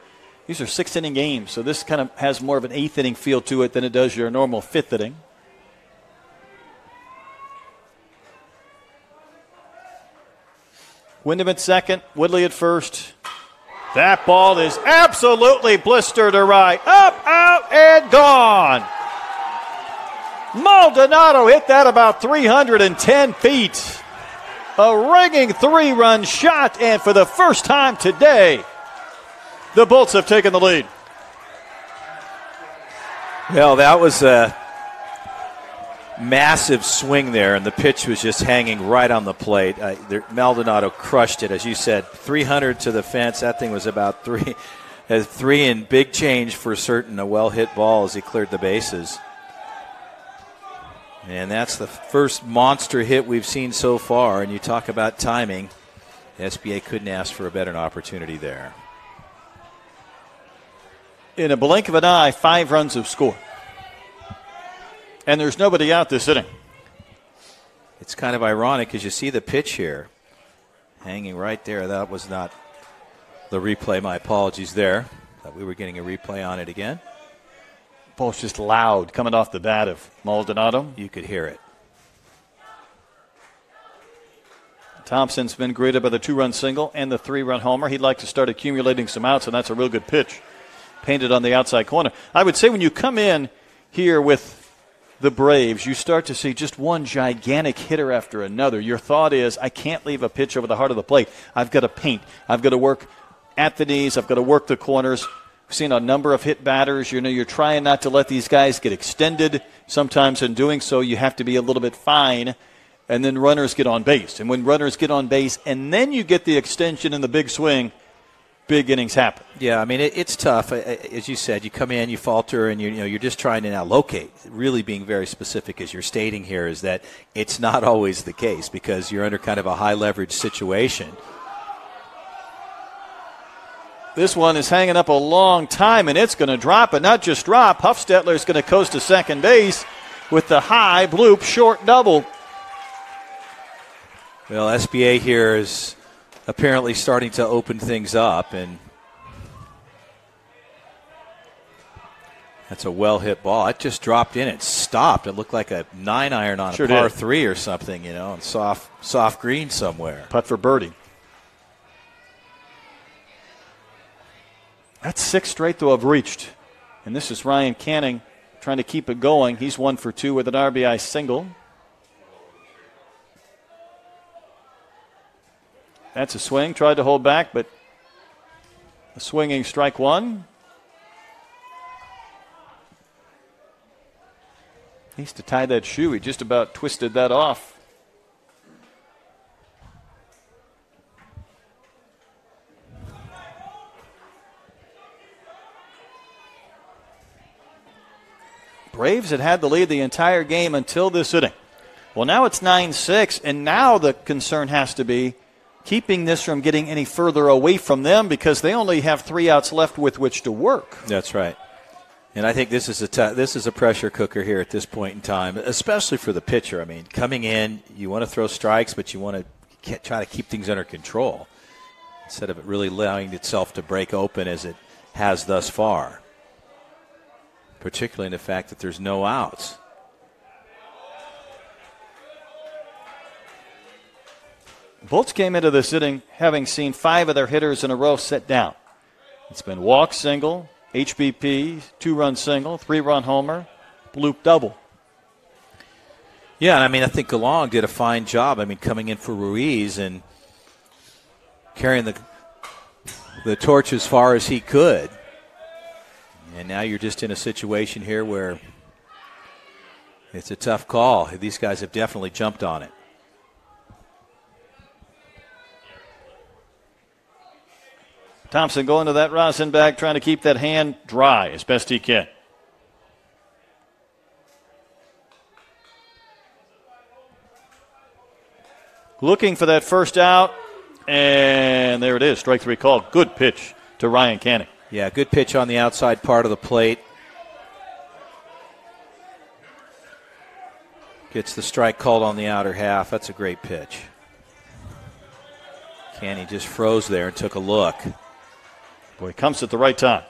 these are six inning games, so this kind of has more of an eighth inning feel to it than it does your normal fifth inning. Wyndham at second, Woodley at first. That ball is absolutely blistered to right. Up, out, and gone. Maldonado hit that about 310 feet. A ringing three run shot, and for the first time today, the Bolts have taken the lead. Well, that was a massive swing there, and the pitch was just hanging right on the plate. Uh, there, Maldonado crushed it, as you said, 300 to the fence. That thing was about three, (laughs) uh, three in big change for certain. A well hit ball as he cleared the bases. And that's the first monster hit we've seen so far. And you talk about timing. The SBA couldn't ask for a better opportunity there in a blink of an eye, five runs have scored. And there's nobody out this inning. It's kind of ironic because you see the pitch here hanging right there. That was not the replay. My apologies there. Thought we were getting a replay on it again. Ball's just loud coming off the bat of Maldonado. You could hear it. Thompson's been greeted by the two run single and the three run homer. He'd like to start accumulating some outs, and that's a real good pitch painted on the outside corner. I would say when you come in here with the Braves, you start to see just one gigantic hitter after another. Your thought is, I can't leave a pitch over the heart of the plate. I've got to paint. I've got to work at the knees. I've got to work the corners. We've seen a number of hit batters. You know, you're trying not to let these guys get extended. Sometimes in doing so, you have to be a little bit fine. And then runners get on base. And when runners get on base, and then you get the extension and the big swing, big innings happen. Yeah, I mean it, it's tough. As you said, you come in, you falter, and you know you're just trying to now locate. Really, being very specific as you're stating here is that it's not always the case because you're under kind of a high leverage situation. This one is hanging up a long time, and it's going to drop, but not just drop. Huffstetler is going to coast to second base with the high bloop short double. Well, SBA here is apparently starting to open things up, and that's a well hit ball. It just dropped in. It stopped. It looked like a nine iron on sure a par did. three or something, you know, and soft soft green somewhere. Putt for birdie. That's six straight to have reached. And this is Ryan Canning trying to keep it going. He's one for two with an RBI single. That's a swing. Tried to hold back, but a swinging strike one. Needs to tie that shoe. He just about twisted that off. Braves had had the lead the entire game until this inning. Well, now it's 9 6, and now the concern has to be keeping this from getting any further away from them because they only have three outs left with which to work. That's right. And I think this is a t- this is a pressure cooker here at this point in time, especially for the pitcher. I mean, coming in, you want to throw strikes, but you want to try to keep things under control instead of it really allowing itself to break open as it has thus far particularly in the fact that there's no outs. Bolts came into the sitting having seen five of their hitters in a row sit down. It's been walk single, HBP, two run single, three run homer, bloop double. Yeah, I mean, I think Galong did a fine job. I mean, coming in for Ruiz and carrying the the torch as far as he could. And now you're just in a situation here where it's a tough call. These guys have definitely jumped on it. Thompson going to that rosin bag, trying to keep that hand dry as best he can. Looking for that first out, and there it is. Strike three call. Good pitch to Ryan Canning. Yeah, good pitch on the outside part of the plate. Gets the strike called on the outer half. That's a great pitch. Canny just froze there and took a look. Boy, he comes at the right time.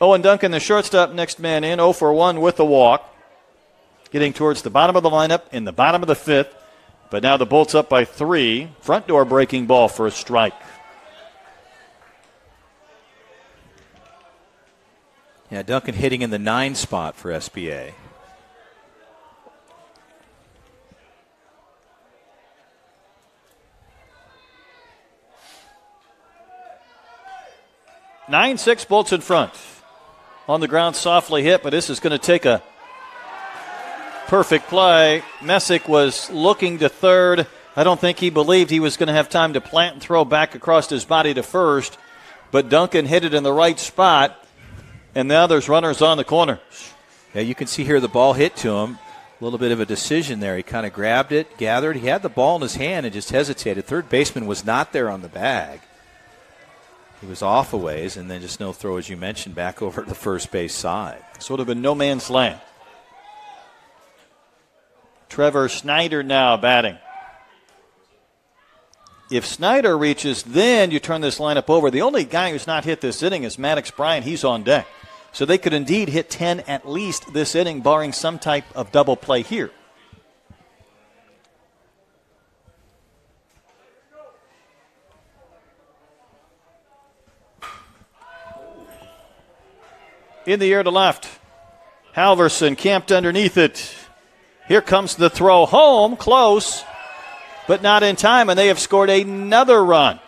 Owen Duncan, the shortstop, next man in, 0 for 1 with the walk. Getting towards the bottom of the lineup in the bottom of the fifth. But now the Bolts up by three. Front door breaking ball for a strike. Yeah, Duncan hitting in the nine spot for SBA. Nine six bolts in front. On the ground, softly hit, but this is going to take a perfect play. Messick was looking to third. I don't think he believed he was going to have time to plant and throw back across his body to first, but Duncan hit it in the right spot and now there's runners on the corner. Yeah, you can see here the ball hit to him. A little bit of a decision there. He kind of grabbed it, gathered. He had the ball in his hand and just hesitated. Third baseman was not there on the bag. He was off a ways, and then just no throw, as you mentioned, back (laughs) over to the first base side. Sort of a no man's land. Trevor Snyder now batting. If Snyder reaches, then you turn this lineup over. The only guy who's not hit this inning is Maddox Bryant. He's on deck. So they could indeed hit 10 at least this inning, barring some type of double play here. In the air to left. Halverson camped underneath it. Here comes the throw home, close, but not in time, and they have scored another run.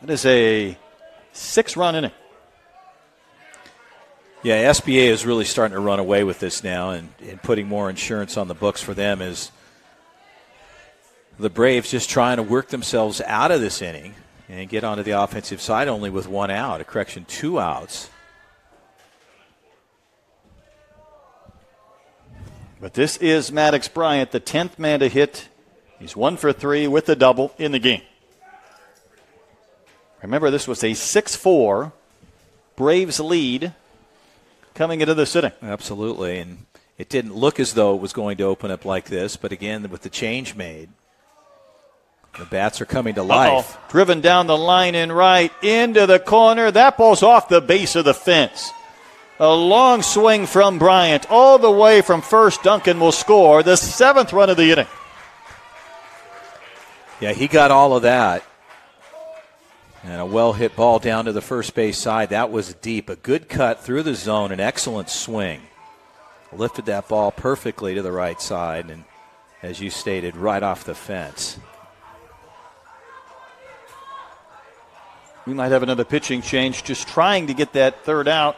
That is a six run inning. Yeah, SBA is really starting to run away with this now and, and putting more insurance on the books for them is the Braves just trying to work themselves out of this inning and get onto the offensive side only with one out, a correction, two outs. But this is Maddox Bryant, the 10th man to hit. He's one for three with a double in the game. Remember, this was a 6 4 Braves lead coming into the sitting. Absolutely. And it didn't look as though it was going to open up like this, but again, with the change made, the bats are coming to life. Uh-oh. Driven down the line in right into the corner. That ball's off the base of the fence. A long swing from Bryant all the way from first. Duncan will score the seventh run of the inning. Yeah, he got all of that. And a well hit ball down to the first base side. That was deep. A good cut through the zone. An excellent swing. Lifted that ball perfectly to the right side. And as you stated, right off the fence. We might have another pitching change, just trying to get that third out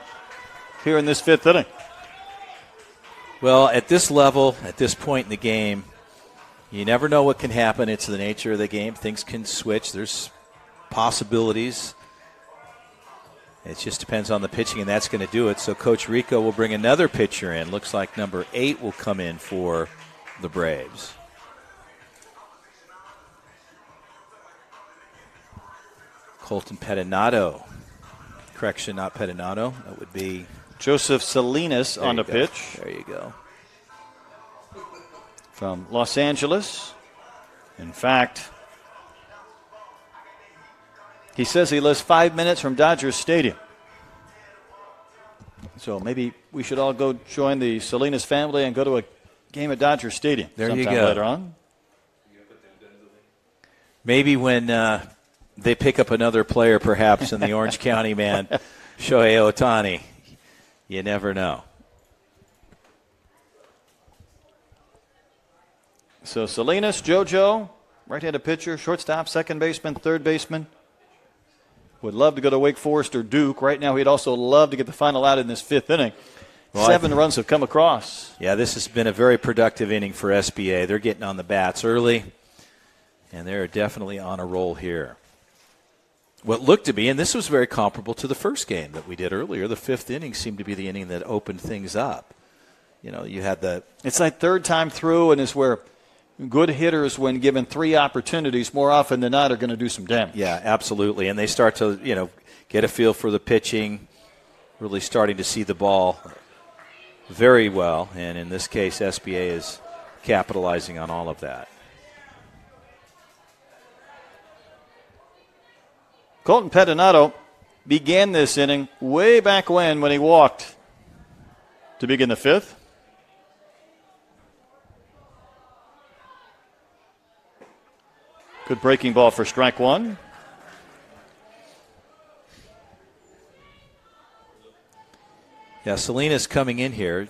here in this fifth inning. Well, at this level, at this point in the game, you never know what can happen. It's the nature of the game. Things can switch. There's possibilities. It just depends on the pitching, and that's going to do it. So Coach Rico will bring another pitcher in. Looks like number eight will come in for the Braves. Colton Pettinato. Correction, not Pettinato. That would be Joseph Salinas on the go. pitch. There you go. From Los Angeles. In fact, he says he lives five minutes from Dodger Stadium. So maybe we should all go join the Salinas family and go to a game at Dodger Stadium. There you go. Later on. Maybe when uh, they pick up another player, perhaps in the Orange (laughs) County man, Shohei Ohtani. You never know. So Salinas, JoJo, right-handed pitcher, shortstop, second baseman, third baseman. Would love to go to Wake Forest or Duke. Right now, he'd also love to get the final out in this fifth inning. Well, Seven runs have come across. Yeah, this has been a very productive inning for SBA. They're getting on the bats early, and they're definitely on a roll here. What looked to be, and this was very comparable to the first game that we did earlier, the fifth inning seemed to be the inning that opened things up. You know, you had the It's like third time through, and is where good hitters, when given three opportunities, more often than not, are going to do some damage. Yeah, absolutely. And they start to, you know, get a feel for the pitching, really starting to see the ball very well. And in this case, SBA is capitalizing on all of that. Colton Pettinato began this inning way back when, when he walked to begin the fifth. Good breaking ball for strike one. Yeah, Salinas coming in here.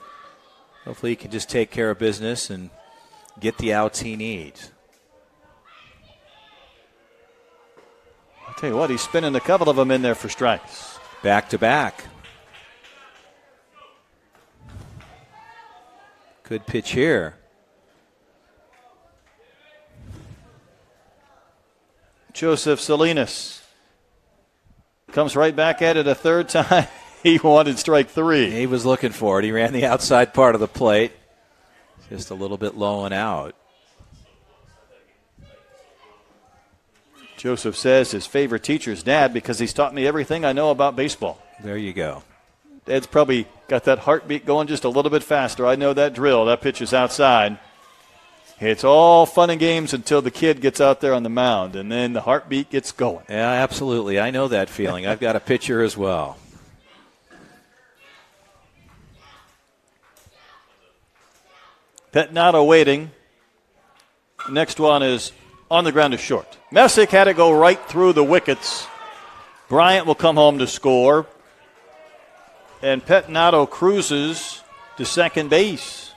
Hopefully, he can just take care of business and get the outs he needs. Tell you what, he's spinning a couple of them in there for strikes. Back to back. Good pitch here. Joseph Salinas comes right back at it a third time. (laughs) he wanted strike three. He was looking for it. He ran the outside part of the plate. Just a little bit low and out. Joseph says his favorite teacher is Dad because he's taught me everything I know about baseball. There you go. Dad's probably got that heartbeat going just a little bit faster. I know that drill. That pitch is outside. It's all fun and games until the kid gets out there on the mound, and then the heartbeat gets going. Yeah, absolutely. I know that feeling. I've got a pitcher as well. Pettinato waiting. Next one is on the ground to short. Messick had to go right through the wickets Bryant will come home to score. And Pettinato cruises to second base.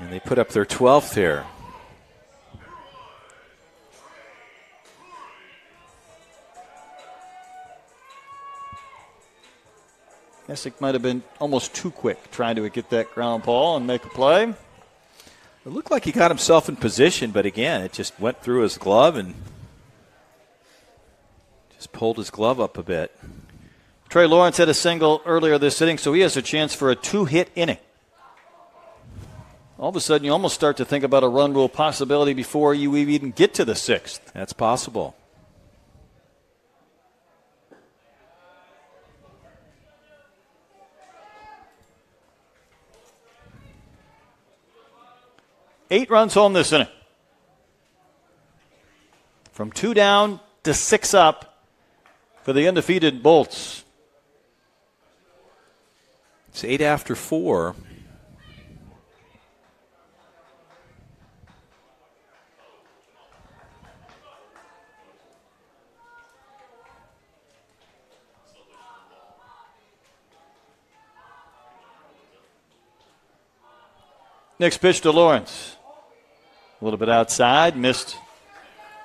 And they put up their 12th here. Messick might have been almost too quick trying to get that ground ball and make a play. It looked like he got himself in position, but again, it just went through his glove and just pulled his glove up a bit. Trey Lawrence had a single earlier this inning, so he has a chance for a two hit inning. All of a sudden, you almost start to think about a run rule possibility before you even get to the sixth. That's possible. Eight runs home this inning. From two down to six up for the undefeated Bolts. It's eight after four. Next pitch to Lawrence. A little bit outside, missed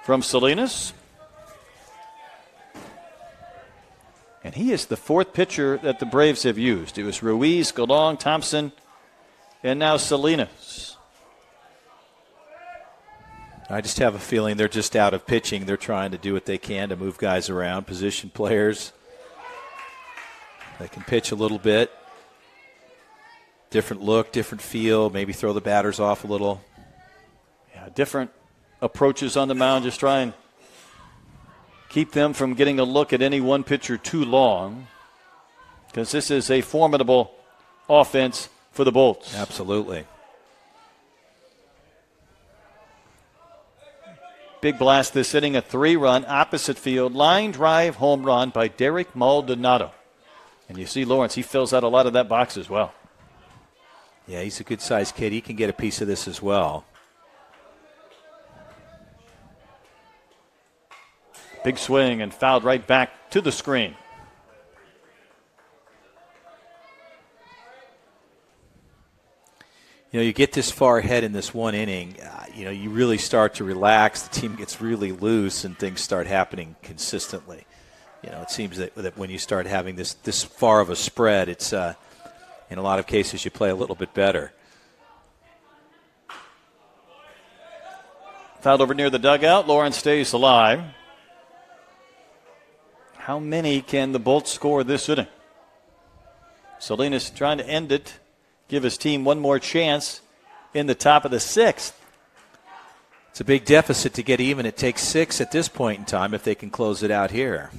from Salinas. And he is the fourth pitcher that the Braves have used. It was Ruiz, Galong, Thompson, and now Salinas. I just have a feeling they're just out of pitching. They're trying to do what they can to move guys around, position players. They can pitch a little bit. Different look, different feel, maybe throw the batters off a little. Yeah, different approaches on the mound, just try and keep them from getting a look at any one pitcher too long. Because this is a formidable offense for the Bolts. Absolutely. Big blast this inning, a three run opposite field line drive home run by Derek Maldonado. And you see Lawrence, he fills out a lot of that box as well. Yeah, he's a good sized kid. He can get a piece of this as well. Big swing and fouled right back to the screen. You know, you get this far ahead in this one inning, uh, you know, you really start to relax. The team gets really loose and things start happening consistently. You know, it seems that, that when you start having this, this far of a spread, it's, uh, in a lot of cases, you play a little bit better. Fouled over near the dugout. Lawrence stays alive. How many can the Bolts score this inning? Salinas trying to end it, give his team one more chance in the top of the sixth. It's a big deficit to get even. It takes six at this point in time if they can close it out here.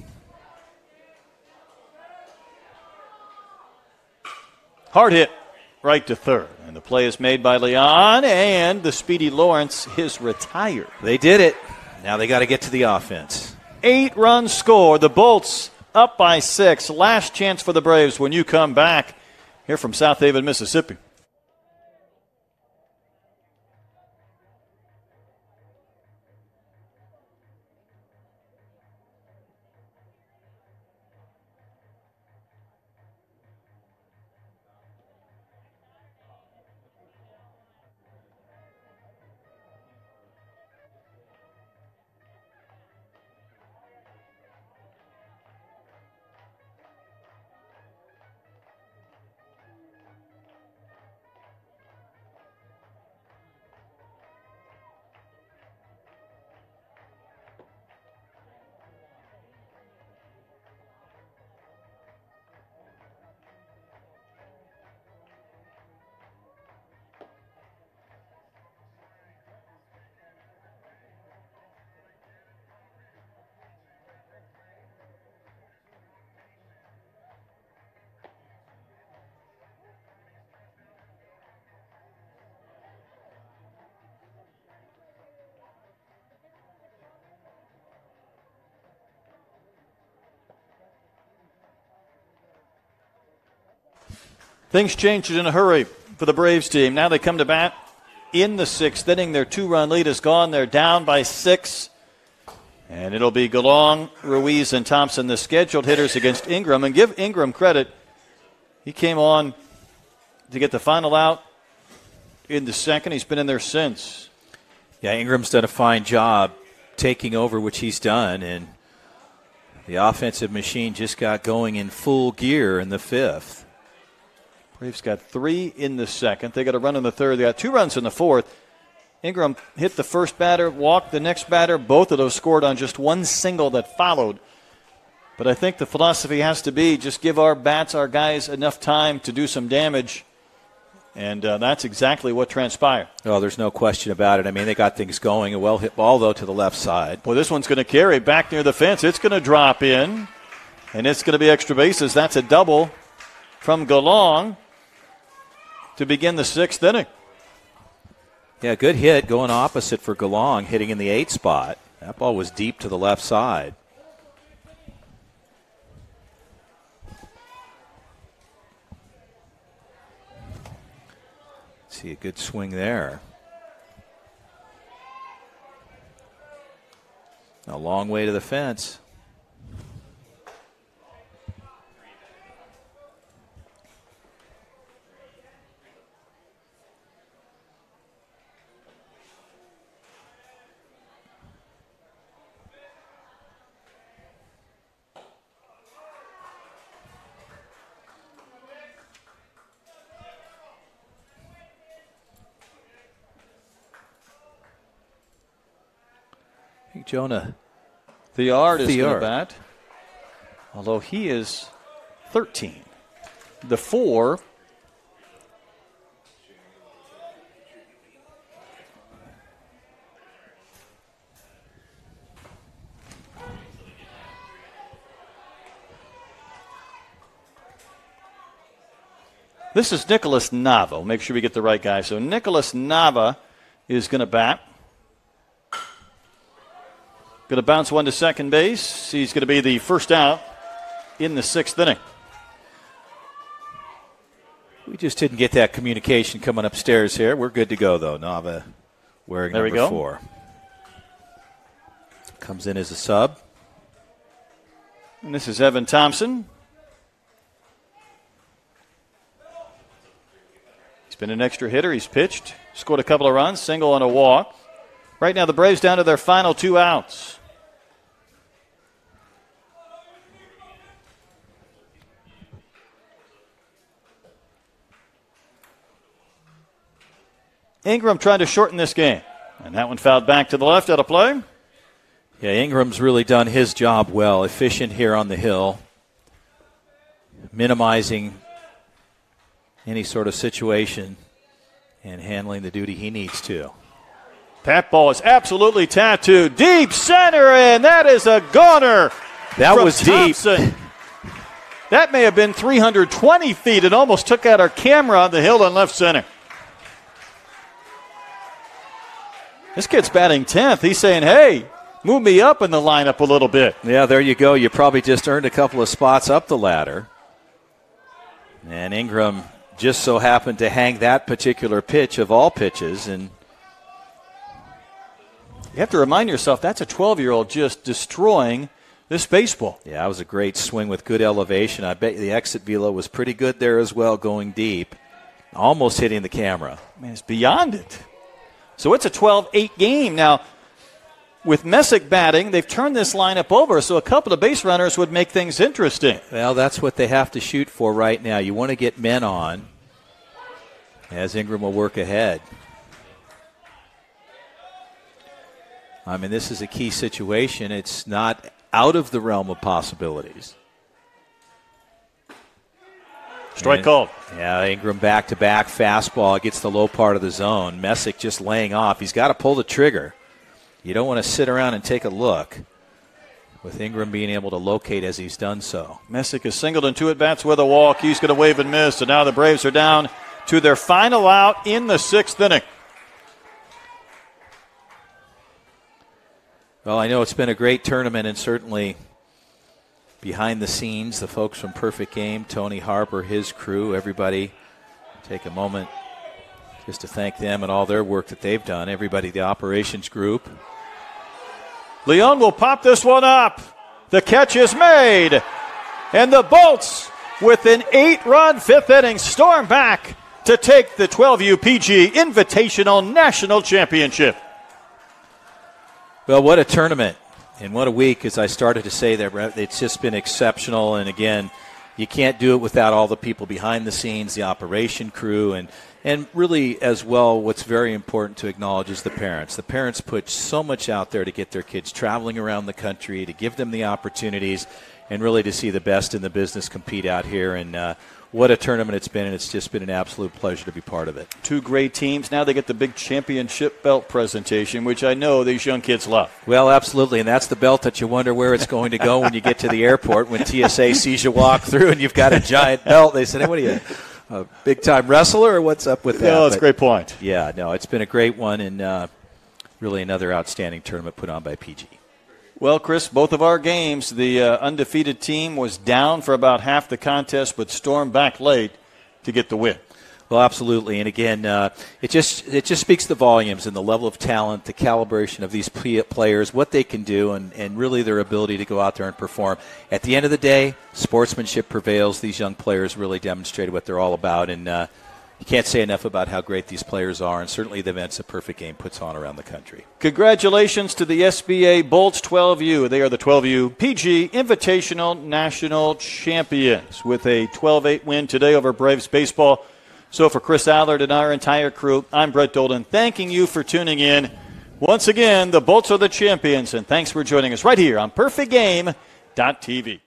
Hard hit right to third. And the play is made by Leon, and the speedy Lawrence is retired. They did it. Now they got to get to the offense. Eight run score. The Bolts up by six. Last chance for the Braves when you come back here from Southaven, Mississippi. Things changed in a hurry for the Braves team. Now they come to bat in the sixth inning. Their two run lead is gone. They're down by six. And it'll be Galong, Ruiz, and Thompson, the scheduled hitters against Ingram. And give Ingram credit. He came on to get the final out in the second. He's been in there since. Yeah, Ingram's done a fine job taking over, which he's done. And the offensive machine just got going in full gear in the fifth. Braves got three in the second. They got a run in the third. They got two runs in the fourth. Ingram hit the first batter, walked the next batter. Both of those scored on just one single that followed. But I think the philosophy has to be just give our bats, our guys, enough time to do some damage. And uh, that's exactly what transpired. Oh, there's no question about it. I mean, they got things going. A well hit ball, though, to the left side. Well, this one's going to carry back near the fence. It's going to drop in, and it's going to be extra bases. That's a double from Galong to begin the sixth inning. Yeah, good hit going opposite for Galong, hitting in the eight spot. That ball was deep to the left side. See a good swing there. A long way to the fence. Jonah Theard is going to bat, although he is 13. The four This is Nicholas Nava. make sure we get the right guy. So Nicholas Nava is going to bat. Going to bounce one to second base. He's going to be the first out in the sixth inning. We just didn't get that communication coming upstairs here. We're good to go, though. Nava wearing there number four. Comes in as a sub. And this is Evan Thompson. He's been an extra hitter. He's pitched, scored a couple of runs, single on a walk. Right now, the Braves down to their final two outs. Ingram trying to shorten this game. And that one fouled back to the left out of play. Yeah, Ingram's really done his job well. Efficient here on the hill, minimizing any sort of situation and handling the duty he needs to. That ball is absolutely tattooed. Deep center, and that is a goner. That was Thompson. deep. That may have been 320 feet. It almost took out our camera on the hill in left center. This kid's batting 10th. He's saying, hey, move me up in the lineup a little bit. Yeah, there you go. You probably just earned a couple of spots up the ladder. And Ingram just so happened to hang that particular pitch of all pitches and – you have to remind yourself that's a 12 year old just destroying this baseball. Yeah, that was a great swing with good elevation. I bet the exit velo was pretty good there as well, going deep, almost hitting the camera. Man, it's beyond it. So it's a 12 8 game. Now, with Messick batting, they've turned this lineup over, so a couple of base runners would make things interesting. Well, that's what they have to shoot for right now. You want to get men on as Ingram will work ahead. I mean, this is a key situation. It's not out of the realm of possibilities. Strike and, called. Yeah, Ingram back to back fastball gets the low part of the zone. Messick just laying off. He's got to pull the trigger. You don't want to sit around and take a look. With Ingram being able to locate as he's done so. Messick is singled in two at bats with a walk. He's going to wave and miss. And now the Braves are down to their final out in the sixth inning. Well, I know it's been a great tournament, and certainly behind the scenes, the folks from Perfect Game, Tony Harper, his crew, everybody, take a moment just to thank them and all their work that they've done. Everybody, the operations group. Leon will pop this one up. The catch is made. And the Bolts, with an eight run fifth inning, storm back to take the 12U PG Invitational National Championship. Well, what a tournament. And what a week, as I started to say there, It's just been exceptional. And again, you can't do it without all the people behind the scenes, the operation crew, and and really as well what's very important to acknowledge is the parents the parents put so much out there to get their kids traveling around the country to give them the opportunities and really to see the best in the business compete out here and uh, what a tournament it's been, and it's just been an absolute pleasure to be part of it. Two great teams. Now they get the big championship belt presentation, which I know these young kids love. Well, absolutely, and that's the belt that you wonder where it's going to go when you get to the airport. When TSA sees you walk through and you've got a giant belt, they say, hey, "What are you?" A big time wrestler, or what's up with that? No, it's a great point. Yeah, no, it's been a great one, and uh, really another outstanding tournament put on by PG. Well, Chris, both of our games, the uh, undefeated team was down for about half the contest, but stormed back late to get the win. Well, absolutely, and again, uh, it just it just speaks the volumes and the level of talent, the calibration of these players, what they can do, and, and really their ability to go out there and perform. At the end of the day, sportsmanship prevails. These young players really demonstrated what they're all about, and uh, you can't say enough about how great these players are, and certainly the events a perfect game puts on around the country. Congratulations to the SBA Bolts 12U. They are the 12U PG Invitational National Champions with a 12 8 win today over Braves Baseball. So, for Chris Allard and our entire crew, I'm Brett Dolden, thanking you for tuning in. Once again, the Bolts are the champions, and thanks for joining us right here on PerfectGame.tv.